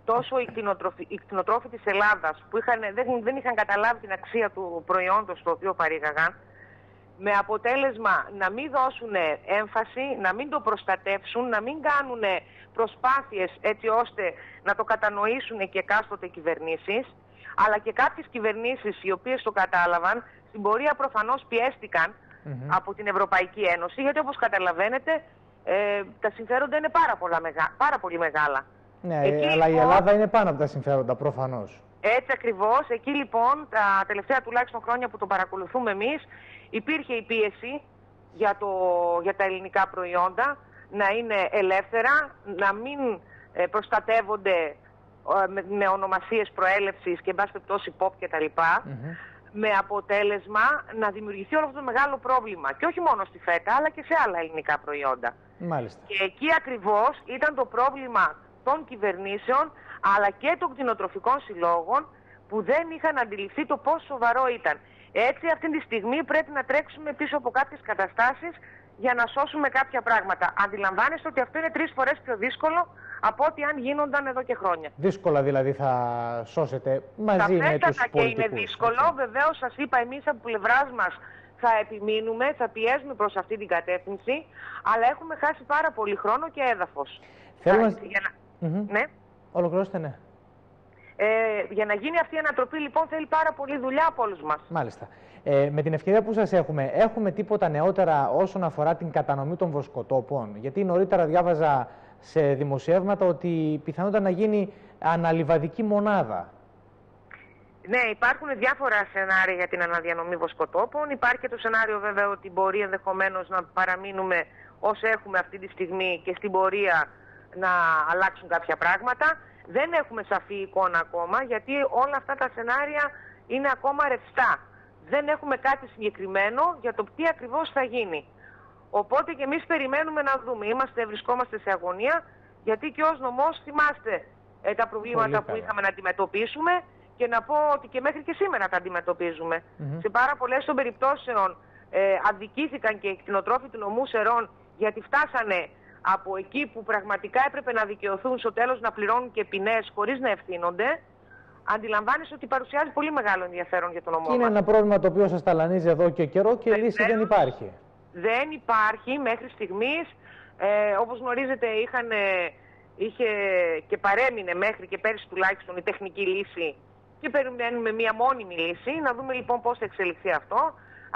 τόσο οι κτηνοτρόφοι, οι κτηνοτρόφοι της Ελλάδας που είχαν, δεν, δεν είχαν καταλάβει την αξία του προϊόντος το οποίο παρήγαγαν, με αποτέλεσμα να μην δώσουν έμφαση, να μην το προστατεύσουν, να μην κάνουν προσπάθειες έτσι ώστε να το κατανοήσουν και εκάστοτε κυβερνήσεις, αλλά και κάποιες κυβερνήσεις οι οποίες το κατάλαβαν, στην πορεία προφανώς πιέστηκαν από την Ευρωπαϊκή Ένωση, γιατί όπως καταλαβαίνετε ε, τα συμφέροντα είναι πάρα, πολλά, πάρα πολύ μεγάλα. Ναι, αλλά η λοιπόν Ελλάδα είναι πάνω από τα συμφέροντα προφανώς. Έτσι ακριβώς. Εκεί λοιπόν τα τελευταία τουλάχιστον χρόνια που το παρακολουθούμε εμείς υπήρχε η πίεση για, το, για τα ελληνικά προϊόντα να είναι ελεύθερα, να μην ε, προστατεύονται ε, με, με ονομασίες προέλευσης και εν πάση περιπτώσει pop κτλ με αποτέλεσμα να δημιουργηθεί όλο αυτό το μεγάλο πρόβλημα. Και όχι μόνο στη ΦΕΤΑ, αλλά και σε άλλα ελληνικά προϊόντα. Μάλιστα. Και εκεί ακριβώς ήταν το πρόβλημα των κυβερνήσεων, αλλά και των κτηνοτροφικών συλλόγων, που δεν είχαν αντιληφθεί το πόσο σοβαρό ήταν. Έτσι, αυτή τη στιγμή πρέπει να τρέξουμε πίσω από κάποιες καταστάσεις για να σώσουμε κάποια πράγματα. Αντιλαμβάνεστε ότι αυτό είναι τρεις φορές πιο δύσκολο από ό,τι αν γίνονταν εδώ και χρόνια. Δύσκολα δηλαδή θα σώσετε μαζί με τους και είναι δύσκολο. Βεβαίως σας είπα εμείς από πλευράς μας θα επιμείνουμε, θα πιέζουμε προς αυτή την κατεύθυνση, αλλά έχουμε χάσει πάρα πολύ χρόνο και έδαφος. Θέλω να... Για να... Mm Ναι. Ολοκληρώστε, ναι. Ε, για να γίνει αυτή η ανατροπή λοιπόν θέλει πάρα πολύ δουλειά από όλους μας. Μάλιστα. Ε, με την ευκαιρία που σας έχουμε, έχουμε τίποτα νεότερα όσον αφορά την κατανομή των βοσκοτόπων; Γιατί νωρίτερα διάβαζα σε δημοσιεύματα ότι πιθανόταν να γίνει αναλυβαδική μονάδα. Ναι, υπάρχουν διάφορα σενάρια για την αναδιανομή βοσκοτόπων. Υπάρχει και το σενάριο βέβαια ότι μπορεί ενδεχομένως να παραμείνουμε όσο έχουμε αυτή τη στιγμή και στην πορεία να αλλάξουν κάποια πράγματα. Δεν έχουμε σαφή εικόνα ακόμα γιατί όλα αυτά τα σενάρια είναι ακόμα ρευστά. Δεν έχουμε κάτι συγκεκριμένο για το τι ακριβώς θα γίνει. Οπότε και εμείς περιμένουμε να δούμε. Είμαστε, βρισκόμαστε σε αγωνία, γιατί και ως νομός θυμάστε ε, τα προβλήματα που είχαμε να αντιμετωπίσουμε και να πω ότι και μέχρι και σήμερα τα αντιμετωπίζουμε. Σε πάρα πολλές των περιπτώσεων ε, αδικήθηκαν και οι κτηνοτρόφοι του νομού Σερών γιατί φτάσανε από εκεί που πραγματικά έπρεπε να δικαιωθούν στο τέλος να πληρώνουν και ποινές χωρίς να ευθύνονται. Αντιλαμβάνεσαι ότι παρουσιάζει πολύ μεγάλο ενδιαφέρον για τον νομό Είναι ένα πρόβλημα το οποίο σας ταλανίζει εδώ και καιρό και λύση δεν υπάρχει δεν υπάρχει μέχρι στιγμής, ε, όπως γνωρίζετε είχαν, είχε και παρέμεινε μέχρι και πέρυσι τουλάχιστον η τεχνική λύση και περιμένουμε μία μόνιμη λύση. Να δούμε λοιπόν πώς θα εξελιχθεί αυτό.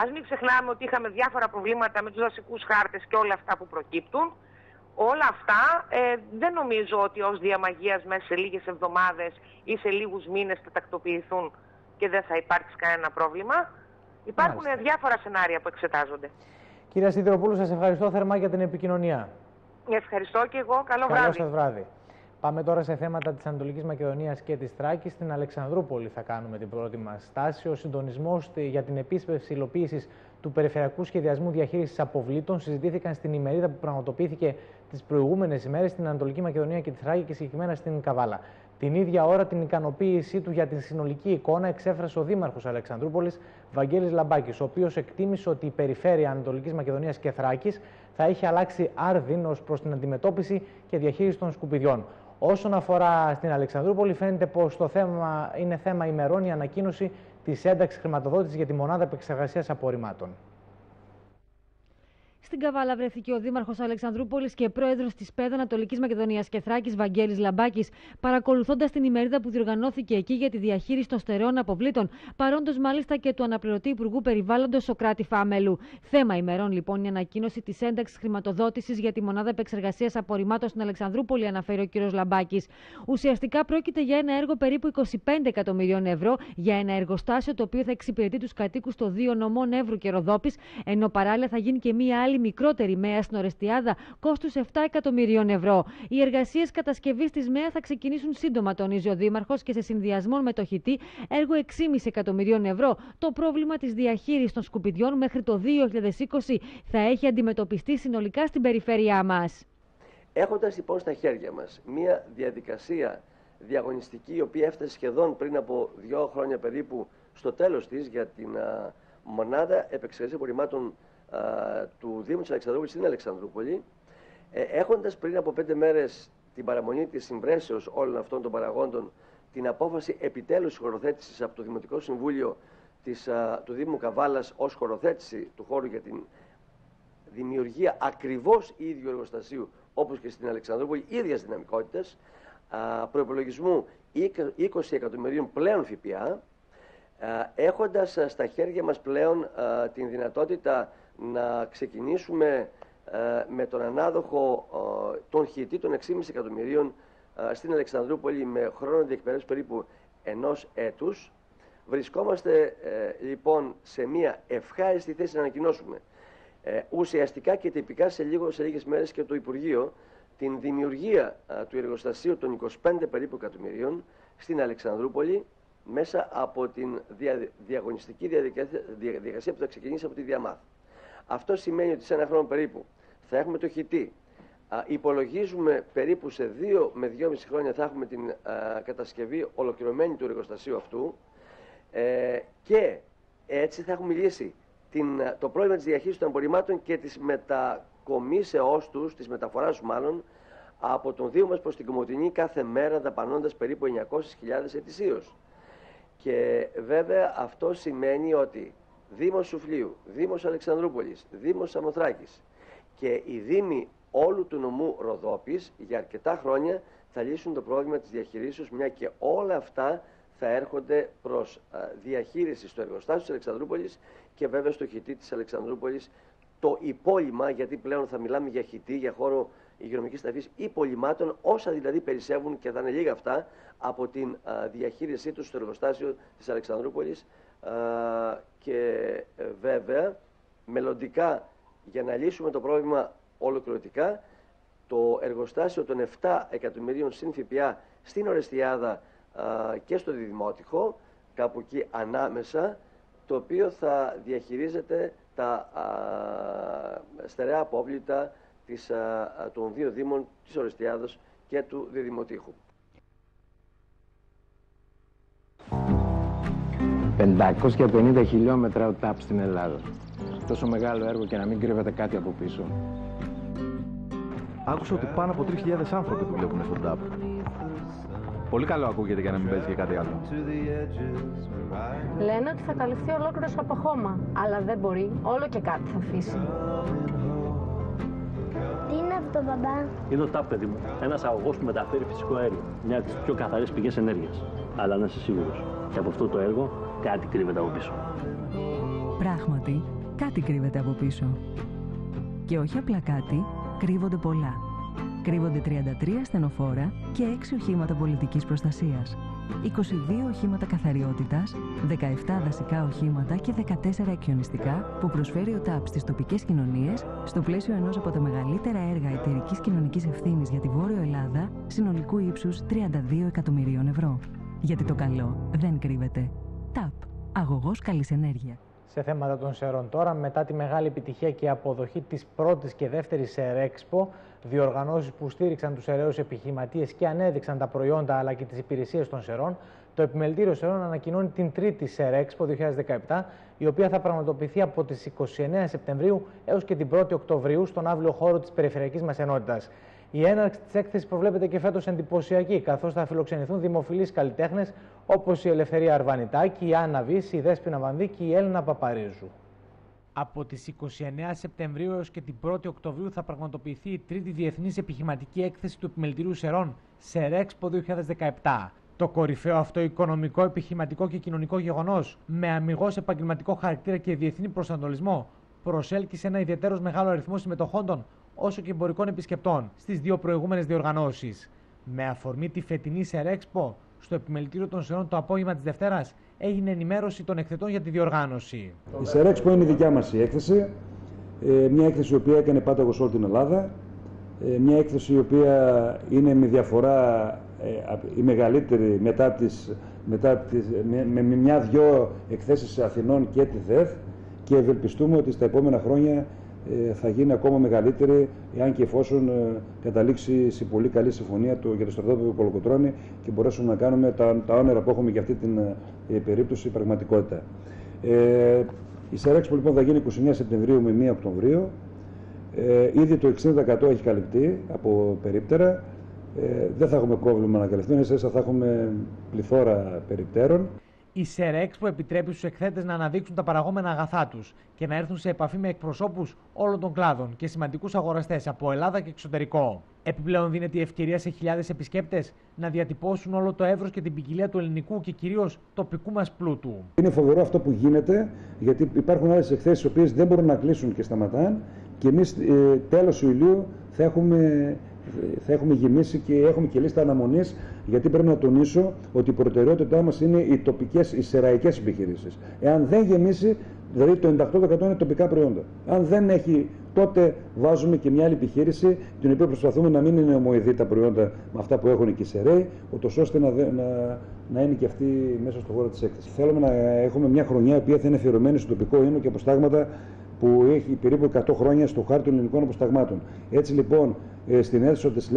Α μην ξεχνάμε ότι είχαμε διάφορα προβλήματα με τους δασικούς χάρτες και όλα αυτά που προκύπτουν. Όλα αυτά ε, δεν νομίζω ότι ως διαμαγείας μέσα σε λίγες εβδομάδες ή σε λίγους μήνες θα τακτοποιηθούν και δεν θα υπάρξει κανένα πρόβλημα. Υπάρχουν Μάλιστα. διάφορα σενάρια που εξετάζονται. Κυρία Σιδηροπούλου, σας ευχαριστώ θερμά για την επικοινωνία. Ευχαριστώ και εγώ. Καλό, Καλό βράδυ. σας βράδυ. Πάμε τώρα σε θέματα της Ανατολικής Μακεδονίας και της Τράκης. Στην Αλεξανδρούπολη θα κάνουμε την πρώτη μας στάση. Ο συντονισμός τη- για την επίσπευση υλοποίησης του Περιφερειακού Σχεδιασμού Διαχείρισης Αποβλήτων συζητήθηκαν στην ημερίδα που πραγματοποιήθηκε τις προηγούμενες ημέρες στην Ανατολική Μακεδονία και τη Θράκη και συγκεκριμένα στην Καβάλα. Την ίδια ώρα την ικανοποίησή του για την συνολική εικόνα εξέφρασε ο Δήμαρχος Αλεξανδρούπολης Βαγγέλης Λαμπάκης, ο οποίος εκτίμησε ότι η περιφέρεια Ανατολικής Μακεδονίας και Θράκης θα έχει αλλάξει άρδιν ως προς την αντιμετώπιση και διαχείριση των σκουπιδιών. Όσον αφορά στην Αλεξανδρούπολη, φαίνεται πως το θέμα είναι θέμα ημερών η ανακοίνωση της ένταξης χρηματοδότησης για τη μονάδα επεξεργασίας απορριμμάτων. Στην Καβάλα βρέθηκε ο Δήμαρχος Αλεξανδρούπολης και πρόεδρος της ΠΕΔ Ανατολικής Μακεδονίας και Θράκη, Βαγγέλης Λαμπάκης, παρακολουθώντας την ημερίδα που διοργανώθηκε εκεί για τη διαχείριση των στερεών αποβλήτων, παρόντος μάλιστα και του αναπληρωτή Υπουργού Περιβάλλοντος Σοκράτη Φάμελου. Θέμα ημερών λοιπόν η ανακοίνωση της ένταξης χρηματοδότησης για τη μονάδα επεξεργασίας απορριμμάτων στην Αλεξανδρούπολη, αναφέρει ο κ. Λαμπάκης. Ουσιαστικά πρόκειται για ένα έργο περίπου 25 εκατομμυρίων ευρώ για ένα εργοστάσιο το οποίο θα εξυπηρετεί τους κατοίκους των δύο νομών Εύρου και Ροδόπης, ενώ παράλληλα θα γίνει και μία άλλη μικρότερη ΜΕΑ στην Ορεστιάδα κόστους 7 εκατομμυρίων ευρώ. Οι εργασίες κατασκευής της ΜΕΑ θα ξεκινήσουν σύντομα, τονίζει ο Δήμαρχος, και σε συνδυασμό με το χιτή έργο 6,5 εκατομμυρίων ευρώ. Το πρόβλημα της διαχείρισης των σκουπιδιών μέχρι το 2020 θα έχει αντιμετωπιστεί συνολικά στην περιφέρειά μας. Έχοντας λοιπόν στα χέρια μας μία διαδικασία διαγωνιστική η οποία έφτασε σχεδόν πριν από δύο χρόνια περίπου στο τέλος της για την α, μονάδα επεξεργασίας απορριμμάτων α, του Δήμου της Αλεξανδρούπολης στην Αλεξανδρούπολη ε, έχοντας πριν από πέντε μέρες την παραμονή της συμπρέσεως όλων αυτών των παραγόντων την απόφαση επιτέλους χωροθέτησης από το Δημοτικό Συμβούλιο της, α, του Δήμου Καβάλας ως χωροθέτηση του χώρου για την δημιουργία ακριβώς ίδιου εργοστασίου όπως και στην Αλεξανδρούπολη ίδιας δυναμικότητας, α, προϋπολογισμού 20 εκατομμυρίων πλέον ΦΠΑ, α, έχοντας α, στα χέρια μας πλέον α, την δυνατότητα να ξεκινήσουμε α, με τον ανάδοχο α, των χιτή των 6,5 εκατομμυρίων α, στην Αλεξανδρούπολη με χρόνο διεκπαιρέωσης περίπου ενός έτους, βρισκόμαστε ε, λοιπόν σε μια ευχάριστη θέση να ανακοινώσουμε ε, ουσιαστικά και τυπικά σε, λίγο, σε λίγες μέρες και το Υπουργείο την δημιουργία α, του εργοστασίου των 25 περίπου εκατομμυρίων στην Αλεξανδρούπολη μέσα από την δια, διαγωνιστική διαδικασία, διαδικασία που θα ξεκινήσει από τη Διαμάθ. Αυτό σημαίνει ότι σε ένα χρόνο περίπου θα έχουμε το χιτή. Α, υπολογίζουμε περίπου σε 2 με 2,5 χρόνια θα έχουμε την α, κατασκευή ολοκληρωμένη του εργοστασίου αυτού ε, και έτσι θα έχουμε λύσει την, το πρόβλημα της διαχείρισης των απορριμμάτων και της μετακομίσεώς τους, της μεταφοράς τους μάλλον, από τον Δήμο μας προς την Κομωτινή κάθε μέρα δαπανώντας περίπου 900.000 ετησίως. Και βέβαια αυτό σημαίνει ότι Δήμος Σουφλίου, Δήμος Αλεξανδρούπολης, Δήμος Σαμοθράκης. Και οι Δήμοι όλου του νομού Ροδόπης για αρκετά χρόνια θα λύσουν το πρόβλημα της διαχειρίσεως μια και όλα αυτά θα έρχονται προς α, διαχείριση στο εργοστάσιο της Αλεξανδρούπολης και βέβαια στο χιτή της Αλεξανδρούπολης. Το υπόλοιμα, γιατί πλέον θα μιλάμε για χιτή, για χώρο υγειονομικής ταφής υπολοιμάτων, όσα δηλαδή περισσεύουν και θα είναι λίγα αυτά από την α, διαχείρισή τους στο εργοστάσιο της Αλεξανδρούπολης α, και ε, βέβαια μελλοντικά για να λύσουμε το πρόβλημα ολοκληρωτικά το εργοστάσιο των 7 εκατομμυρίων συν ΦΠΑ στην Ορεστιάδα α, και στο Διδημότυχο, κάπου εκεί ανάμεσα, το οποίο θα διαχειρίζεται τα α, στερεά απόβλητα της, α, α, των δύο Δήμων της Ορεστιάδος και του Διδημοτήχου. 550 χιλιόμετρα ο ΤΑΠ στην Ελλάδα. Τόσο μεγάλο έργο και να μην κρύβεται κάτι από πίσω. Άκουσα ότι πάνω από 3.000 άνθρωποι δουλεύουν στον ΤΑΠ. Πολύ καλό ακούγεται για να μην παίζει και κάτι άλλο. Λένε ότι θα καλυφθεί ολόκληρος από χώμα. Αλλά δεν μπορεί. Όλο και κάτι θα αφήσει. Τι είναι αυτό, μπαμπά; Είναι ο ΤΑΠ, παιδί μου. Ένας αγωγός που μεταφέρει φυσικό αέριο. Μια από τις πιο καθαρές πηγές ενέργειας. Αλλά να είσαι σίγουρος. Και από αυτό το έργο κάτι κρύβεται από πίσω. Πράγματι, κάτι κρύβεται από πίσω. Και όχι απλά κάτι, κρύβονται πολλά. Κρύβονται 33 στενοφόρα και 6 οχήματα πολιτικής προστασίας. 22 οχήματα καθαριότητας, 17 δασικά οχήματα και 14 εκχιονιστικά που προσφέρει ο ΤΑΠ στις τοπικές κοινωνίες στο πλαίσιο ενός από τα μεγαλύτερα έργα εταιρικής κοινωνικής ευθύνης για τη Βόρειο Ελλάδα συνολικού ύψους 32 εκατομμυρίων ευρώ. Γιατί το καλό δεν κρύβεται. ΤΑΠ. Αγωγός καλής ενέργειας. Σε θέματα των σερών τώρα, μετά τη μεγάλη επιτυχία και αποδοχή της πρώτης και δεύτερης Σερέξπο, διοργανώσεις που στήριξαν τους εραίους επιχειρηματίες και ανέδειξαν τα προϊόντα αλλά και τις υπηρεσίες των σερών, το Επιμελητήριο Σερών ανακοινώνει την τρίτη Σερέξπο 2017, η οποία θα πραγματοποιηθεί από τις 29 Σεπτεμβρίου έως και την 1η Οκτωβρίου στον αύριο χώρο της Περιφερειακής μας Ενότητας. Η έναρξη της έκθεσης προβλέπεται και φέτος εντυπωσιακή, καθώς θα φιλοξενηθούν δημοφιλείς καλλιτέχνες όπως η Ελευθερία Αρβανιτάκη, η Άννα Βύση, η Δέσποινα Βανδί και η Έλληνα Παπαρίζου. Από τις 29 Σεπτεμβρίου έως και την 1η Οκτωβρίου θα πραγματοποιηθεί η τρίτη Διεθνής Επιχειρηματική Έκθεση του Επιμελητηρίου Σερών, Σερέξπο 2017. Το κορυφαίο αυτό οικονομικό, επιχειρηματικό και κοινωνικό γεγονός, με αμυγός επαγγελματικό χαρακτήρα και διεθνή προσανατολισμό, προσέλκυσε ένα ιδιαίτερος μεγάλο αριθμό συμμετοχόντων όσο και εμπορικών επισκεπτών στις δύο προηγούμενες διοργανώσεις. Με αφορμή τη φετινή Σερέξπο, στο επιμελητήριο των Σερών το απόγευμα της Δευτέρας έγινε ενημέρωση των εκθετών για τη διοργάνωση. Η Σερέξπο είναι η δικιά μας η έκθεση. Ε, μια έκθεση η οποία έκανε πάταγος σε όλη την Ελλάδα. Ε, μια έκθεση η οποία είναι με διαφορά ε, η μεγαλύτερη μετά τις, μετά τις, με, με μια-δυο εκθέσεις Αθηνών και τη ΔΕΘ και ευελπιστούμε ότι στα επόμενα χρόνια ε, θα γίνει ακόμα μεγαλύτερη, εάν και εφόσον ε, καταλήξει σε πολύ καλή συμφωνία του, για το στρατόπεδο του Κολοκοτρώνη και μπορέσουμε να κάνουμε τα, τα όνειρα που έχουμε για αυτή την ε, περίπτωση πραγματικότητα. Ε, η Σερέξπο λοιπόν θα γίνει 29 Σεπτεμβρίου με 1 Οκτωβρίου. Ε, ήδη το 60% έχει καλυφθεί από περίπτερα. Ε, δεν θα έχουμε πρόβλημα να καλυφθούν, ίσα θα έχουμε πληθώρα περιπτέρων η ΣΕΡΕΞ που επιτρέπει στους εκθέτες να αναδείξουν τα παραγόμενα αγαθά τους και να έρθουν σε επαφή με εκπροσώπους όλων των κλάδων και σημαντικούς αγοραστές από Ελλάδα και εξωτερικό. Επιπλέον, δίνεται η ευκαιρία σε χιλιάδες επισκέπτες να διατυπώσουν όλο το εύρος και την ποικιλία του ελληνικού και κυρίως τοπικού μας πλούτου. Είναι φοβερό αυτό που γίνεται, γιατί υπάρχουν άλλες εκθέσεις οι οποίες δεν μπορούν να κλείσουν και σταματάνε και εμείς ε, τέλος Ιουλίου θα έχουμε θα έχουμε γεμίσει και έχουμε και λίστα αναμονής, γιατί πρέπει να τονίσω ότι η προτεραιότητά μας είναι οι τοπικές, οι σεραϊκές επιχειρήσεις. Εάν δεν γεμίσει, δηλαδή το 98% είναι τοπικά προϊόντα. Αν δεν έχει, τότε βάζουμε και μια άλλη επιχείρηση, την οποία προσπαθούμε να μην είναι ομοειδή τα προϊόντα με αυτά που έχουν και οι σεραίοι, ούτως ώστε να, να, να είναι και αυτοί μέσα στο χώρο της έκθεσης. Θέλουμε να έχουμε μια χρονιά η οποία θα είναι αφιερωμένη στο τοπικό ίνο και αποστάγματα που έχει περίπου 100 χρόνια στο χάρτη των ελληνικών αποσταγμάτων. Έτσι λοιπόν, ε, στην αίθουσα της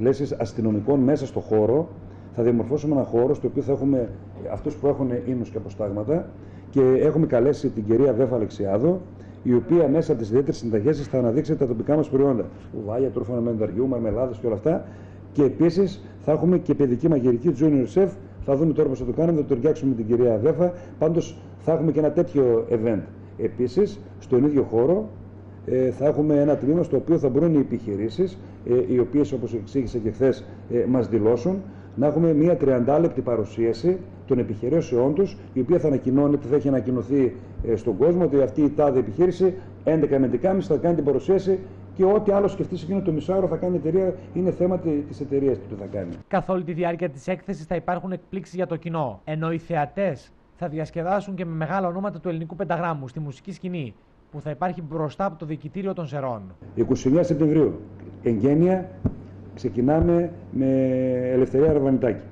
λέξη αστυνομικών μέσα στο χώρο, θα διαμορφώσουμε ένα χώρο στο οποίο θα έχουμε αυτούς που έχουν ίνου και αποστάγματα και έχουμε καλέσει την κυρία Βέφα Αλεξιάδο, η οποία μέσα από τις ιδιαίτερες συνταγές θα αναδείξει τα τοπικά μας προϊόντα. Ουβάλια, τρόφιμα μενταριού, μαρμελάδες και όλα αυτά. Και επίσης θα έχουμε και παιδική μαγειρική Junior Chef. Θα δούμε τώρα πώς θα το κάνουμε, θα το ταιριάξουμε με την κυρία Βέφα. Πάντως θα έχουμε και ένα τέτοιο event. Επίσης, στον ίδιο χώρο ε, θα έχουμε ένα τμήμα στο οποίο θα μπορούν οι επιχειρήσεις, ε, οι οποίες όπως εξήγησε και χθες ε, μας δηλώσουν, να έχουμε μια 30 λεπτή παρουσίαση των επιχειρήσεών τους, η οποία θα ανακοινώνεται, θα έχει ανακοινωθεί ε, στον κόσμο ότι αυτή η τάδε επιχείρηση 11 με 11.30 θα κάνει την παρουσίαση και ό,τι άλλο σκεφτείς σε εκείνο το μισάωρο θα κάνει η εταιρεία είναι θέμα τη εταιρείας που θα κάνει. Καθ' όλη τη διάρκεια της έκθεσης θα υπάρχουν εκπλήξεις για το κοινό. Ενώ οι θεατές θα διασκεδάσουν και με μεγάλα ονόματα του ελληνικού πενταγράμμου στη μουσική σκηνή που θα υπάρχει μπροστά από το διοικητήριο των Σερών. 29 Σεπτεμβρίου, εγγένεια, ξεκινάμε με Ελευθερία Ραβανιτάκη.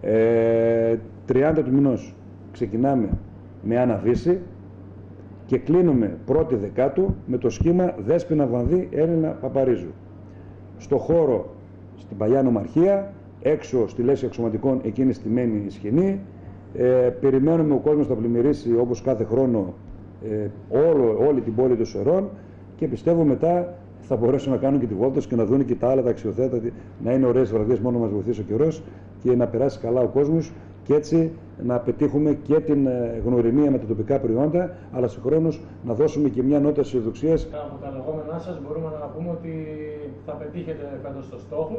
Ε, 30 του μηνός ξεκινάμε με Άννα και κλείνουμε πρώτη δεκάτου με το σχήμα Δέσποινα Βανδύ Έλληνα Παπαρίζου. Στο χώρο στην παλιά νομαρχία, έξω στη λέση αξιωματικών εκείνη στημένη η σκηνή, ε, περιμένουμε ο κόσμος να πλημμυρίσει όπως κάθε χρόνο ε, όλο, όλη την πόλη των Σερών και πιστεύω μετά θα μπορέσουν να κάνουν και τη βόλτα και να δουν και τα άλλα τα αξιοθέτα, να είναι ωραίες βραδιές μόνο να μας βοηθήσει ο καιρός και να περάσει καλά ο κόσμος και έτσι να πετύχουμε και την ε, γνωριμία με τα τοπικά προϊόντα, αλλά συγχρόνως να δώσουμε και μια νότα αισιοδοξίας. Από τα λεγόμενά σας, μπορούμε να πούμε ότι θα πετύχετε φέτος το στόχο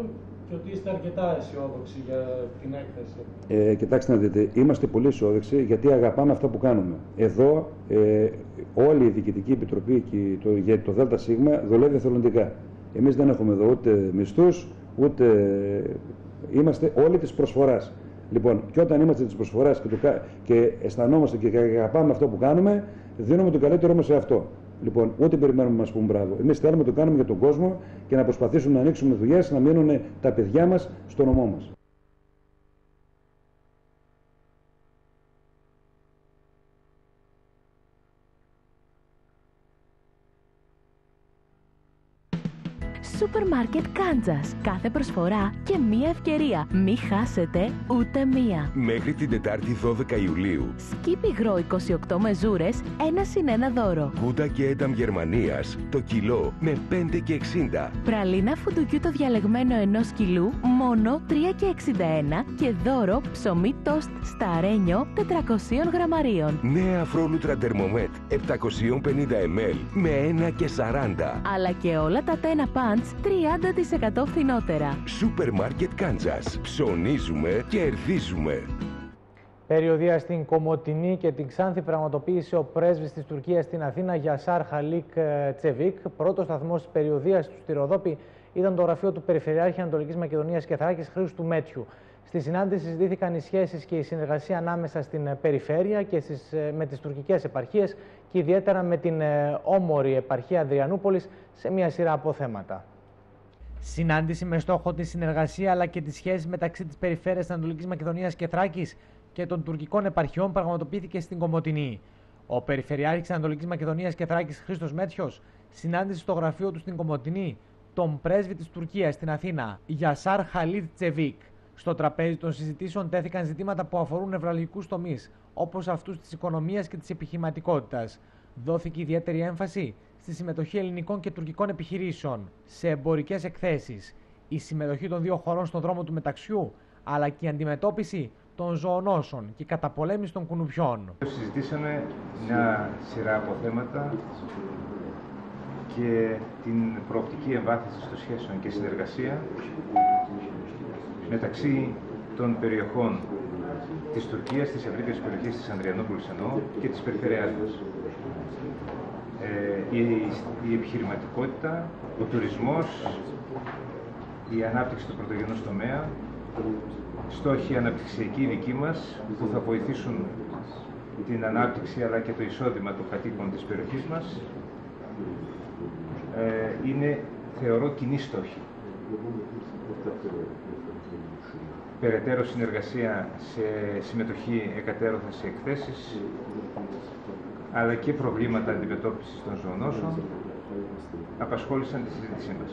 και ότι είστε αρκετά αισιόδοξοι για την έκθεση. Ε, κοιτάξτε να δείτε, είμαστε πολύ αισιόδοξοι γιατί αγαπάμε αυτά που κάνουμε. Εδώ ε, όλη η Διοικητική Επιτροπή και το, για το ΔΣ δουλεύει εθελοντικά. Εμείς δεν έχουμε εδώ ούτε μισθούς, ούτε είμαστε όλοι της προσφοράς. Λοιπόν, και όταν είμαστε της προσφοράς και, το, και αισθανόμαστε και αγαπάμε αυτό που κάνουμε, δίνουμε το καλύτερό μας σε αυτό. Λοιπόν, ούτε περιμένουμε να μα πούν μπράβο. Εμείς θέλουμε να το κάνουμε για τον κόσμο και να προσπαθήσουμε να ανοίξουμε δουλειές, να μείνουν τα παιδιά μας στο νομό μας. Σούπερ μάρκετ Κάντζας. Κάθε προσφορά και μία ευκαιρία. Μη χάσετε ούτε μία. Μέχρι την Τετάρτη 12 Ιουλίου. Σκύπ υγρό 28 μεζούρες, ένα συν ένα δώρο. Κούτα και ένταμ Γερμανίας, το κιλό με 5 και 60. Πραλίνα φουντουκιού το διαλεγμένο ενός κιλού, μόνο 3 και 61 και δώρο ψωμί τόστ σταρένιο 400 γραμμαρίων. Νέα αφρόλουτρα τερμομέτ 750 ml με 1 και 40. Αλλά και όλα τα τένα πάντς 30% φθηνότερα. Σούπερ μάρκετ Κάντζας. Ψωνίζουμε, κερδίζουμε. Περιοδία στην Κομωτινή και την Ξάνθη πραγματοποίησε ο πρέσβης της Τουρκίας στην Αθήνα Γιασάρ Χαλίκ ε, Τσεβίκ. Πρώτος σταθμός της περιοδίας του στη Ροδόπη ήταν το γραφείο του Περιφερειάρχη Ανατολικής Μακεδονίας και Θράκης Χρήστου Μέτιου. Στη συνάντηση συζητήθηκαν οι σχέσεις και η συνεργασία ανάμεσα στην ε, περιφέρεια και στις, ε, με τις τουρκικές επαρχίες και ιδιαίτερα με την όμορη επαρχία Αδριανούπολης σε μια σειρά από θέματα. Συνάντηση με στόχο τη συνεργασία αλλά και τη σχέση μεταξύ της περιφέρειας Ανατολικής Μακεδονίας και Θράκης και των τουρκικών επαρχιών πραγματοποιήθηκε στην Κομωτινή. Ο Περιφερειάρχης Ανατολικής Μακεδονίας και Θράκης Χρήστος Μέτσιο συνάντησε στο γραφείο του στην Κομωτινή τον πρέσβη της Τουρκίας στην Αθήνα, Γιασάρ Χαλίτ Τσεβίκ. Στο τραπέζι των συζητήσεων τέθηκαν ζητήματα που αφορούν νευραλγικούς τομείς, όπως αυτούς της οικονομίας και της επιχειρηματικότητας. Δόθηκε ιδιαίτερη έμφαση στη συμμετοχή ελληνικών και τουρκικών επιχειρήσεων σε εμπορικές εκθέσεις, η συμμετοχή των δύο χωρών στον δρόμο του μεταξιού, αλλά και η αντιμετώπιση των ζωονόσων και η καταπολέμηση των κουνουπιών. Συζητήσαμε μια σειρά από θέματα και την προοπτική εμβάθυνση των σχέσεων και συνεργασία μεταξύ των περιοχών της Τουρκίας, της ευρύτερης περιοχής της Ανδριανούπολης εννοώ και της περιφερειάς μας. Ε, η, η επιχειρηματικότητα, ο τουρισμός, η ανάπτυξη του πρωτογενούς τομέα, στόχοι αναπτυξιακοί δικοί μας που θα βοηθήσουν την ανάπτυξη αλλά και το εισόδημα των κατοίκων της περιοχής μας ε, είναι, θεωρώ, κοινή στόχη. Περαιτέρω συνεργασία σε συμμετοχή εκατέρωθα σε εκθέσεις, αλλά και προβλήματα αντιμετώπισης των ζωονόσων απασχόλησαν τη συζήτησή μας.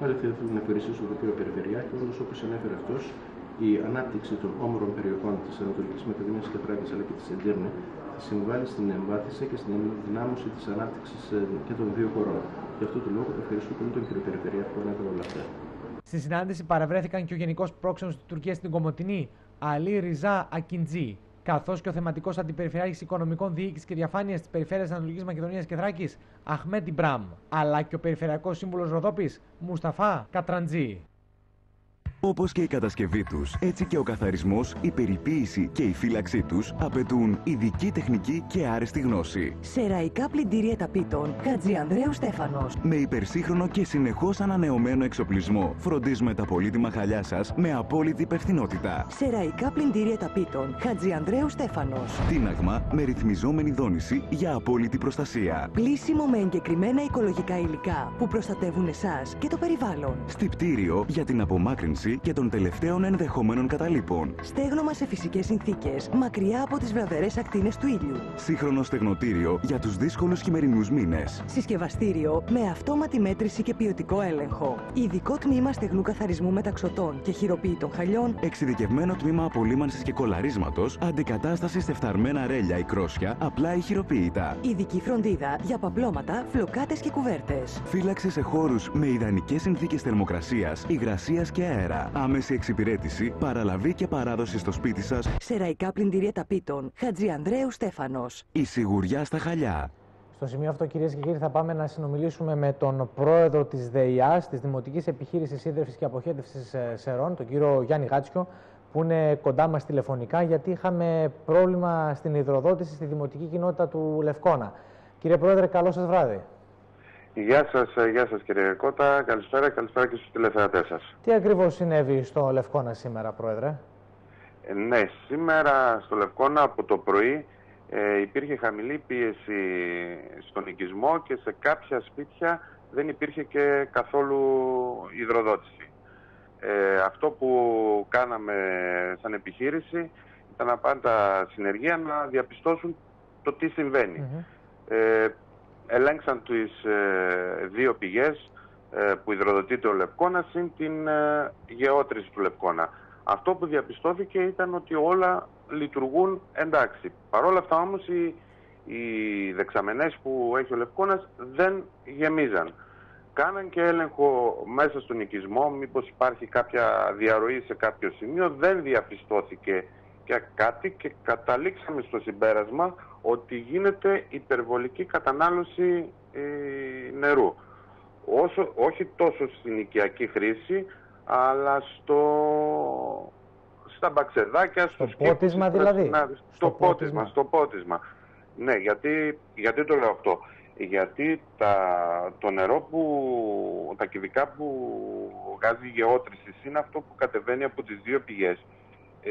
Πάλι θα ήθελα να ευχαριστήσω τον κύριο Περιφερειάρχη, όντω όπως ανέφερε αυτός, η ανάπτυξη των όμορων περιοχών της Ανατολικής Μακεδονίας και Θράκη αλλά και της Εντζέρνη θα συμβάλλει στην εμβάθυνση και στην ενδυνάμωση της ανάπτυξης ε, και των δύο χωρών. Γι' αυτό το λόγο ευχαριστώ πολύ τον κύριο Περιφερειάρχη που ανέφερε όλα αυτά. Στη συνάντηση παραβρέθηκαν και ο Γενικός Πρόξενος τη Τουρκία στην Κομωτινή, Αλή Ριζά Ακιντζή, καθώς και ο θεματικός αντιπεριφερειάρχης οικονομικών διοίκησης και διαφάνειας της Περιφέρειας Ανατολικής Μακεδονίας και Θράκης, Αχμέτη Μπραμ, αλλά και ο περιφερειακός σύμβουλος Ροδόπης, Μουσταφά Κατραντζή. Όπως και η κατασκευή τους, έτσι και ο καθαρισμός, η περιποίηση και η φύλαξή τους απαιτούν ειδική τεχνική και άρεστη γνώση. Σεραϊκά πλυντήρια ταπίτων Ανδρέου Στέφανος. Με υπερσύγχρονο και συνεχώς ανανεωμένο εξοπλισμό, φροντίζουμε τα πολύτιμα χαλιά σας με απόλυτη υπευθυνότητα. Σεραϊκά πλυντήρια ταπίτων Ανδρέου Στέφανος. Τίναγμα με ρυθμιζόμενη δόνηση για απόλυτη προστασία. Πλήσιμο με εγκεκριμένα οικολογικά υλικά που προστατεύουν εσάς και το περιβάλλον. Στυπτήριο για την απομάκρυνση και των τελευταίων ενδεχομένων καταλήπων. Στέγνομα σε φυσικές συνθήκες, μακριά από τις βραβερέ ακτίνες του ήλιου. Σύγχρονο στεγνοτήριο για τους δύσκολους χειμερινούς μήνες. Συσκευαστήριο με αυτόματη μέτρηση και ποιοτικό έλεγχο. Ειδικό τμήμα στεγνού καθαρισμού μεταξωτών και χειροποίητων χαλιών. Εξειδικευμένο τμήμα απολύμανσης και κολαρίσματος, αντικατάσταση σε φθαρμένα ρέλια ή κρόσια, απλά ή χειροποίητα. Ειδική φροντίδα για παπλώματα, φλοκάτες και κουβέρτες. Φύλαξη σε χώρους με ιδανικές συνθήκες θερμοκρασίας, υγρασίας και αέρα. Άμεση εξυπηρέτηση, παραλαβή και παράδοση στο σπίτι σας. Σεραϊκά πλυντήρια ταπίτων. Χατζη Ανδρέου Στέφανος. Η σιγουριά στα χαλιά. Στο σημείο αυτό, κυρίες και κύριοι, θα πάμε να συνομιλήσουμε με τον πρόεδρο της ΔΕΙΑΣ, της Δημοτικής Επιχείρησης Σύνδρευση και Αποχέτευσης ε, Σερών, τον κύριο Γιάννη Γάτσιο, που είναι κοντά μας τηλεφωνικά, γιατί είχαμε πρόβλημα στην υδροδότηση στη δημοτική κοινότητα του Λευκόνα. Κύριε Πρόεδρε, καλό σας βράδυ. Γεια σας, γεια σας κύριε Κώτα. Καλησπέρα, καλησπέρα και στους τηλεθεατές σας. Τι ακριβώς συνέβη στο Λευκόνα σήμερα, Πρόεδρε; Ε, ναι, σήμερα στο Λευκόνα από το πρωί ε, υπήρχε χαμηλή πίεση στον οικισμό και σε κάποια σπίτια δεν υπήρχε και καθόλου υδροδότηση. Ε, αυτό που κάναμε σαν επιχείρηση ήταν να πάνε τα συνεργεία να διαπιστώσουν το τι συμβαίνει. Ε, ελέγξαν τις ε, δύο πηγές ε, που υδροδοτείται ο Λευκόνας συν την γεώτρηση του Λευκόνα. Αυτό που διαπιστώθηκε ήταν ότι όλα λειτουργούν εντάξει. Παρ' όλα αυτά όμως οι, οι δεξαμενές που έχει ο Λευκόνας δεν γεμίζαν. Κάναν και έλεγχο μέσα στον οικισμό, μήπως υπάρχει κάποια διαρροή σε κάποιο σημείο, δεν διαπιστώθηκε και κάτι και καταλήξαμε στο συμπέρασμα ότι γίνεται υπερβολική κατανάλωση ε, νερού. Όσο, όχι τόσο στην οικιακή χρήση, αλλά στο, στα μπαξεδάκια, στο πότισμα δηλαδή. στο, πότισμα, στο πότισμα. Ναι, γιατί, γιατί το λέω αυτό. Γιατί τα, το νερό που, τα κυβικά που βγάζει η γεώτρηση είναι αυτό που κατεβαίνει από τις δύο πηγές. Ε,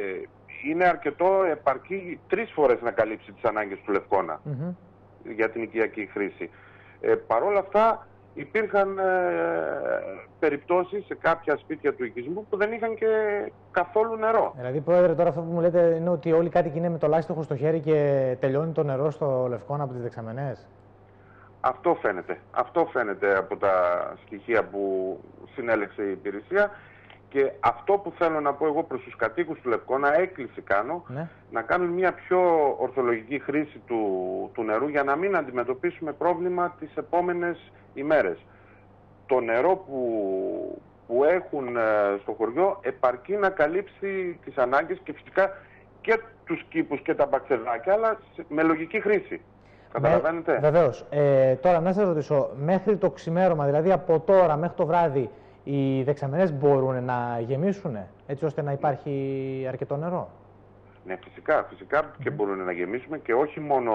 είναι αρκετό επαρκή τρεις φορές να καλύψει τις ανάγκες του Λευκόνα για την οικιακή χρήση. Ε, Παρ' όλα αυτά υπήρχαν ε, περιπτώσεις σε κάποια σπίτια του οικισμού που δεν είχαν και καθόλου νερό. Δηλαδή, Πρόεδρε, τώρα αυτό που μου λέτε είναι ότι όλοι οι κάτοικοι είναι με το λάστιχο στο χέρι και τελειώνει το νερό στο Λευκόνα από τις δεξαμενές. Αυτό φαίνεται. Αυτό φαίνεται από τα στοιχεία που συνέλεξε η υπηρεσία και αυτό που θέλω να πω εγώ προς τους κατοίκους του Λευκόνα, έκκληση κάνω, Ναι. να κάνουν μια πιο ορθολογική χρήση του, του νερού για να μην αντιμετωπίσουμε πρόβλημα τις επόμενες ημέρες. Το νερό που, που έχουν ε, στο χωριό επαρκεί να καλύψει τις ανάγκες και φυσικά και τους κήπους και τα μπαξεδάκια, αλλά σε- με λογική χρήση. Καταλαβαίνετε; Βεβαίως. Ε, τώρα, να σας ρωτήσω, μέχρι το ξημέρωμα, δηλαδή από τώρα μέχρι το βράδυ, οι δεξαμενές μπορούν να γεμίσουν έτσι ώστε να υπάρχει αρκετό νερό; Ναι, φυσικά, φυσικά και μπορούν να γεμίσουμε και όχι μόνο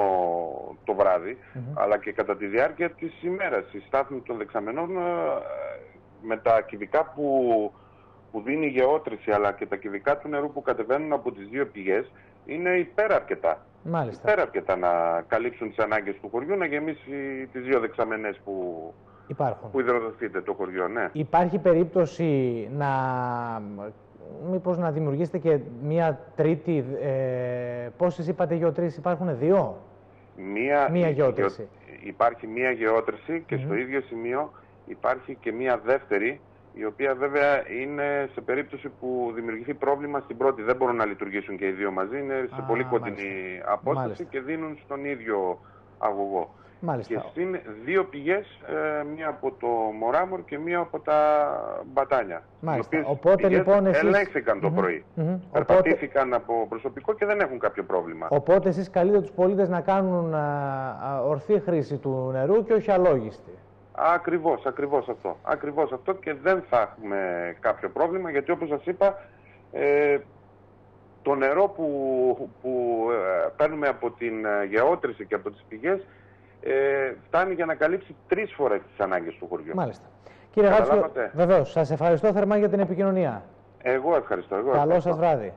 το βραδυ αλλά και κατά τη διάρκεια της ημέρας. Η στάθμη των δεξαμενών ε, με τα κυβικά που, που δίνει η γεώτρηση αλλά και τα κυβικά του νερού που κατεβαίνουν από τις δύο πηγές είναι υπέρα αρκετά. Μάλιστα. Υπέρα αρκετά να καλύψουν τις ανάγκες του χωριού, να γεμίσει τις δύο δεξαμενές που, Υπάρχουν. που υδροδοτείται το χωριό, ναι. Υπάρχει περίπτωση να μήπως να δημιουργήσετε και μία τρίτη, ε, πόσες είπατε γεωτρήσεις υπάρχουν, δύο; Μία, Μία η- γεώτρηση. η- Υπάρχει μία γεώτρηση και στο ίδιο σημείο υπάρχει και μία δεύτερη, η οποία βέβαια είναι σε περίπτωση που δημιουργηθεί πρόβλημα στην πρώτη. Δεν μπορούν να λειτουργήσουν και οι δύο μαζί, είναι σε Α, πολύ κοντινή μάλιστα. απόσταση Μάλιστα. και δίνουν στον ίδιο αγωγό. Μάλιστα. Και στην δύο πηγές, ε, μία από το Μωράμορ και μία από τα Μπατάνια. Μάλιστα. Οι οποίες Οπότε, πηγές λοιπόν, εσείς- ελέγχθηκαν το Μμμ. πρωί. Μμμ. Οπότε, Περπατήθηκαν από προσωπικό και δεν έχουν κάποιο πρόβλημα. οπότε εσείς καλείτε τους πολίτες να κάνουν α, α, ορθή χρήση του νερού και όχι αλόγιστη. Ακριβώς, ακριβώς αυτό. Ακριβώς αυτό και δεν θα έχουμε κάποιο πρόβλημα γιατί όπως σας είπα ε, το νερό που, που ε, παίρνουμε από την ε, γεώτρηση και από τις πηγές ε, φτάνει για να καλύψει τρεις φορές τις ανάγκες του χωριού. Μάλιστα. Κύριε Γάτσιο, Καταλάβατε. βεβαίως, σας ευχαριστώ θερμά για την επικοινωνία. Εγώ ευχαριστώ. Εγώ Καλό ευχαριστώ. σας βράδυ.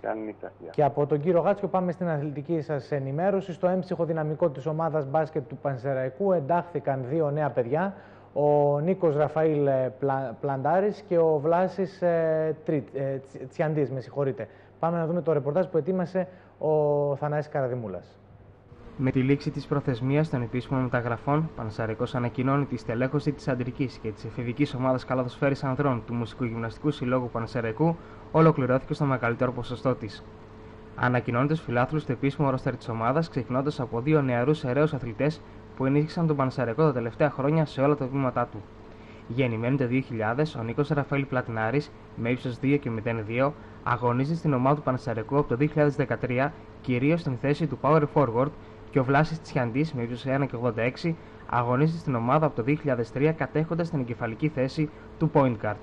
Καλή νύχτα. Γεια. Και από τον κύριο Γάτσιο πάμε στην αθλητική σας ενημέρωση. Στο έμψυχο δυναμικό της ομάδας μπάσκετ του Πανσεραϊκού εντάχθηκαν δύο νέα παιδιά. Ο Νίκος Ραφαήλ ε, Πλα- Πλαντάρης και ο Βλάσης ε, Τρι- ε, Τσι- Τσιαντής, με συγχωρείτε. Πάμε να δούμε το ρεπορτάζ που ετοίμασε ο Θανάσης Καραδημούλας. Με τη λήξη της προθεσμίας των επίσημων μεταγραφών, Πανσαρικός ανακοινώνει τη στελέχωση της αντρικής και της εφηβικής ομάδας καλαδοσφαίρη ανδρών του Μουσικού Γυμναστικού Συλλόγου Πανσεραϊκού ολοκληρώθηκε στο μεγαλύτερο ποσοστό της. Ανακοινώνει του φιλάθλους του επίσημου ρόστερ της ομάδας, ξεκινώντας από δύο νεαρούς αιρέου αθλητές που ενίσχυσαν τον Πανσεραϊκό τα τελευταία χρόνια σε όλα τα βήματά του. Γεννημένο το 2000, ο Νίκος Ραφαήλ Πλατινάρης, με ύψος 2 και 0-2, αγωνίζει στην ομάδα του Πανσεραϊκού από το 2013 κυρίως στην θέση του Power Forward και ο Βλάση Τσιαντή με ύψος 1,86 αγωνίζεται στην ομάδα από το 2003 κατέχοντας την εγκεφαλική θέση του point guard.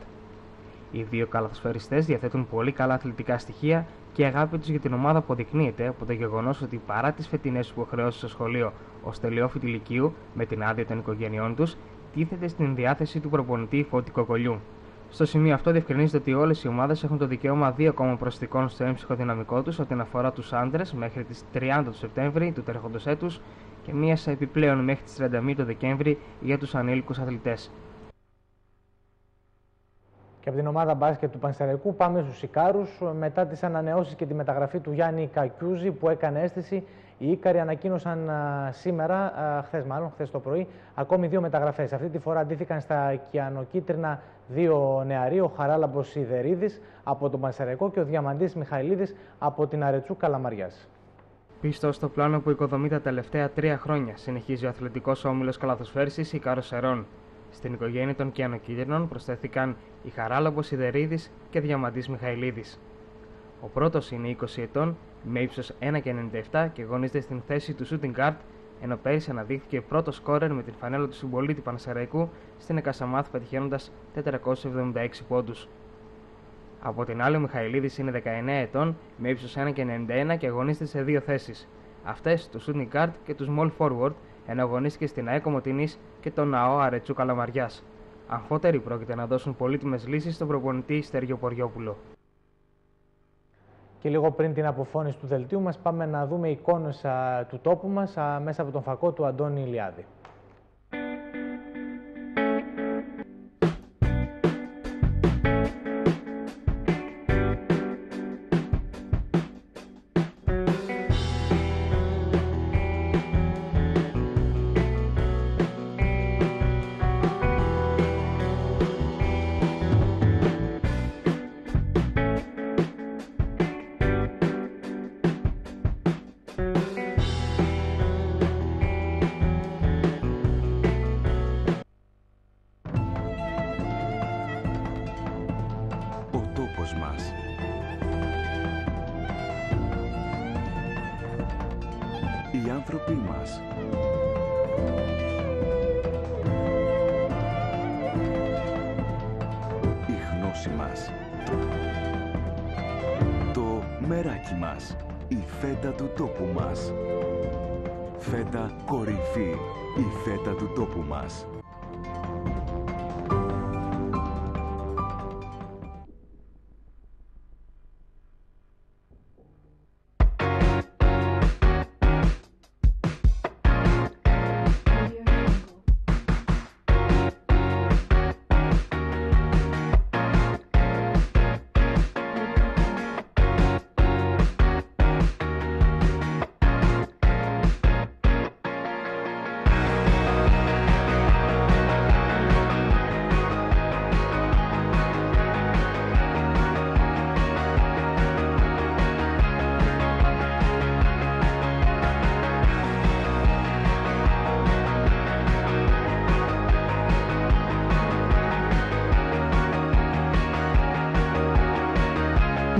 Οι δύο καλαθοσφαιριστές διαθέτουν πολύ καλά αθλητικά στοιχεία και η αγάπη τους για την ομάδα αποδεικνύεται από το γεγονός ότι παρά τις φετινές υποχρεώσεις στο σχολείο ως τελειόφοιτη ηλικίου με την άδεια των οικογένειών τους, τίθεται στην διάθεση του προπονητή Φώτη Κοκολιού. Στο σημείο αυτό διευκρινίζεται ότι όλες οι ομάδες έχουν το δικαίωμα δύο ακόμα προσθηκών στο έμψυχο δυναμικό τους ό,τι αφορά τους άντρες μέχρι τις 30 του Σεπτέμβρη του τρέχοντος έτους και μία επιπλέον μέχρι τις 31 του Δεκέμβρη για τους ανήλικους αθλητές. Και από την ομάδα μπάσκετ του Πανσεραϊκού πάμε στους Ικάρους. Μετά τις ανανεώσεις και τη μεταγραφή του Γιάννη Κακιούζη που έκανε αίσθηση, οι Ίκαροι ανακοίνωσαν σήμερα, χθες μάλλον, χθες το πρωί, ακόμη δύο μεταγραφές. Αυτή τη φορά αντίθηκαν στα κιανοκίτρινα δύο νεαροί, ο Χαράλαμπος Σιδερίδης από τον Πανσεραϊκό και ο Διαμαντής Μιχαηλίδης από την Αρετσού Καλαμαριάς. Πίστος στο πλάνο που οικοδομεί τα τελευταία τρία χρόνια, συνεχίζει ο αθλητικός όμιλος καλαθοσφαίρισης Ικάρος Σερών. Στην οικογένεια των Κιανοκίτρινων προσθέθηκαν η Χαράλαμπος Σιδερίδη και Διαμαντής Μιχαηλίδης. Ο πρώτος είναι 20 ετών, με ύψος 1,97 και αγωνίζεται στην θέση του shooting guard, ενώ πέρυσι αναδείχθηκε πρώτος σκόρερ με την φανέλα του συμπολίτη Πανσεραϊκού στην Εκασαμάθ πετυχαίνοντας 476 πόντους. Από την άλλη, ο Μιχαηλίδης είναι 19 ετών, με ύψος 1,91 και αγωνίζεται σε δύο θέσεις. Αυτές του shooting guard και του small forward, ενώ αγωνίστηκε στην ΑΕΚΟ Κομωτινή και τον ΝΑΟ Αρετσού Καλαμαριάς. Αμφότεροι πρόκειται να δώσουν πολύτιμες λύσεις στον προπονητή Στέργιο Ποριόπουλο. Και λίγο πριν την αποφώνηση του δελτίου μας πάμε να δούμε εικόνες του τόπου μας μέσα από τον φακό του Αντώνη Ηλιάδη. μεράκι μας. Η φέτα του τόπου μας. Φέτα κορυφή. Η φέτα του τόπου μας.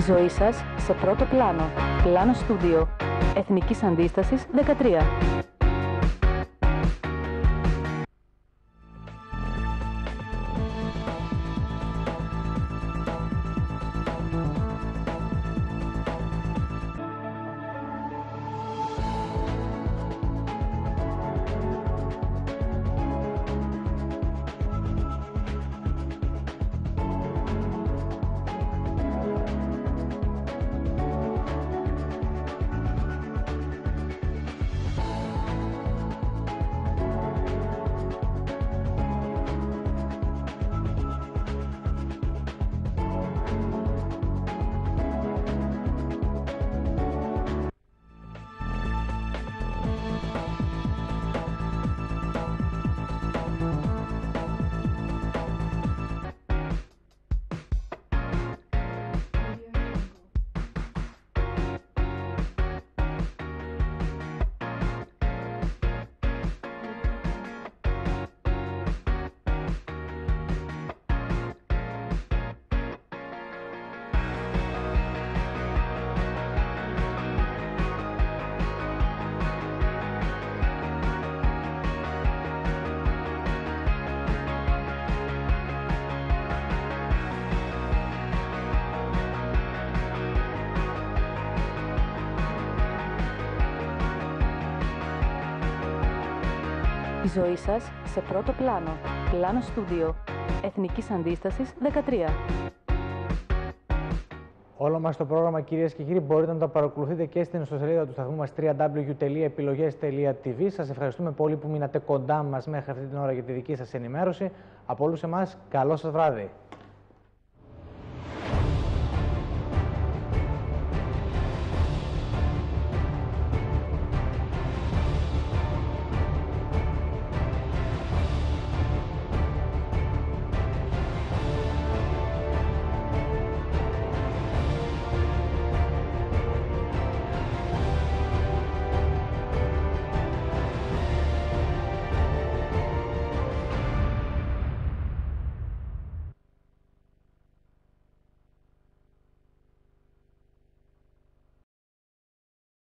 Ζωή σας σε πρώτο πλάνο. Πλάνο Στούντιο. Εθνικής Αντίστασης 13. Η ζωή σας σε πρώτο πλάνο. Πλάνο στούντιο. Εθνικής Αντίστασης 13. Όλο μας το πρόγραμμα κυρίες και κύριοι μπορείτε να το παρακολουθείτε και στην ιστοσελίδα του σταθμού μας www.επιλογές.tv Σας ευχαριστούμε πολύ που μείνατε κοντά μας μέχρι αυτή την ώρα για τη δική σας ενημέρωση. Από όλους εμάς, καλό σας βράδυ.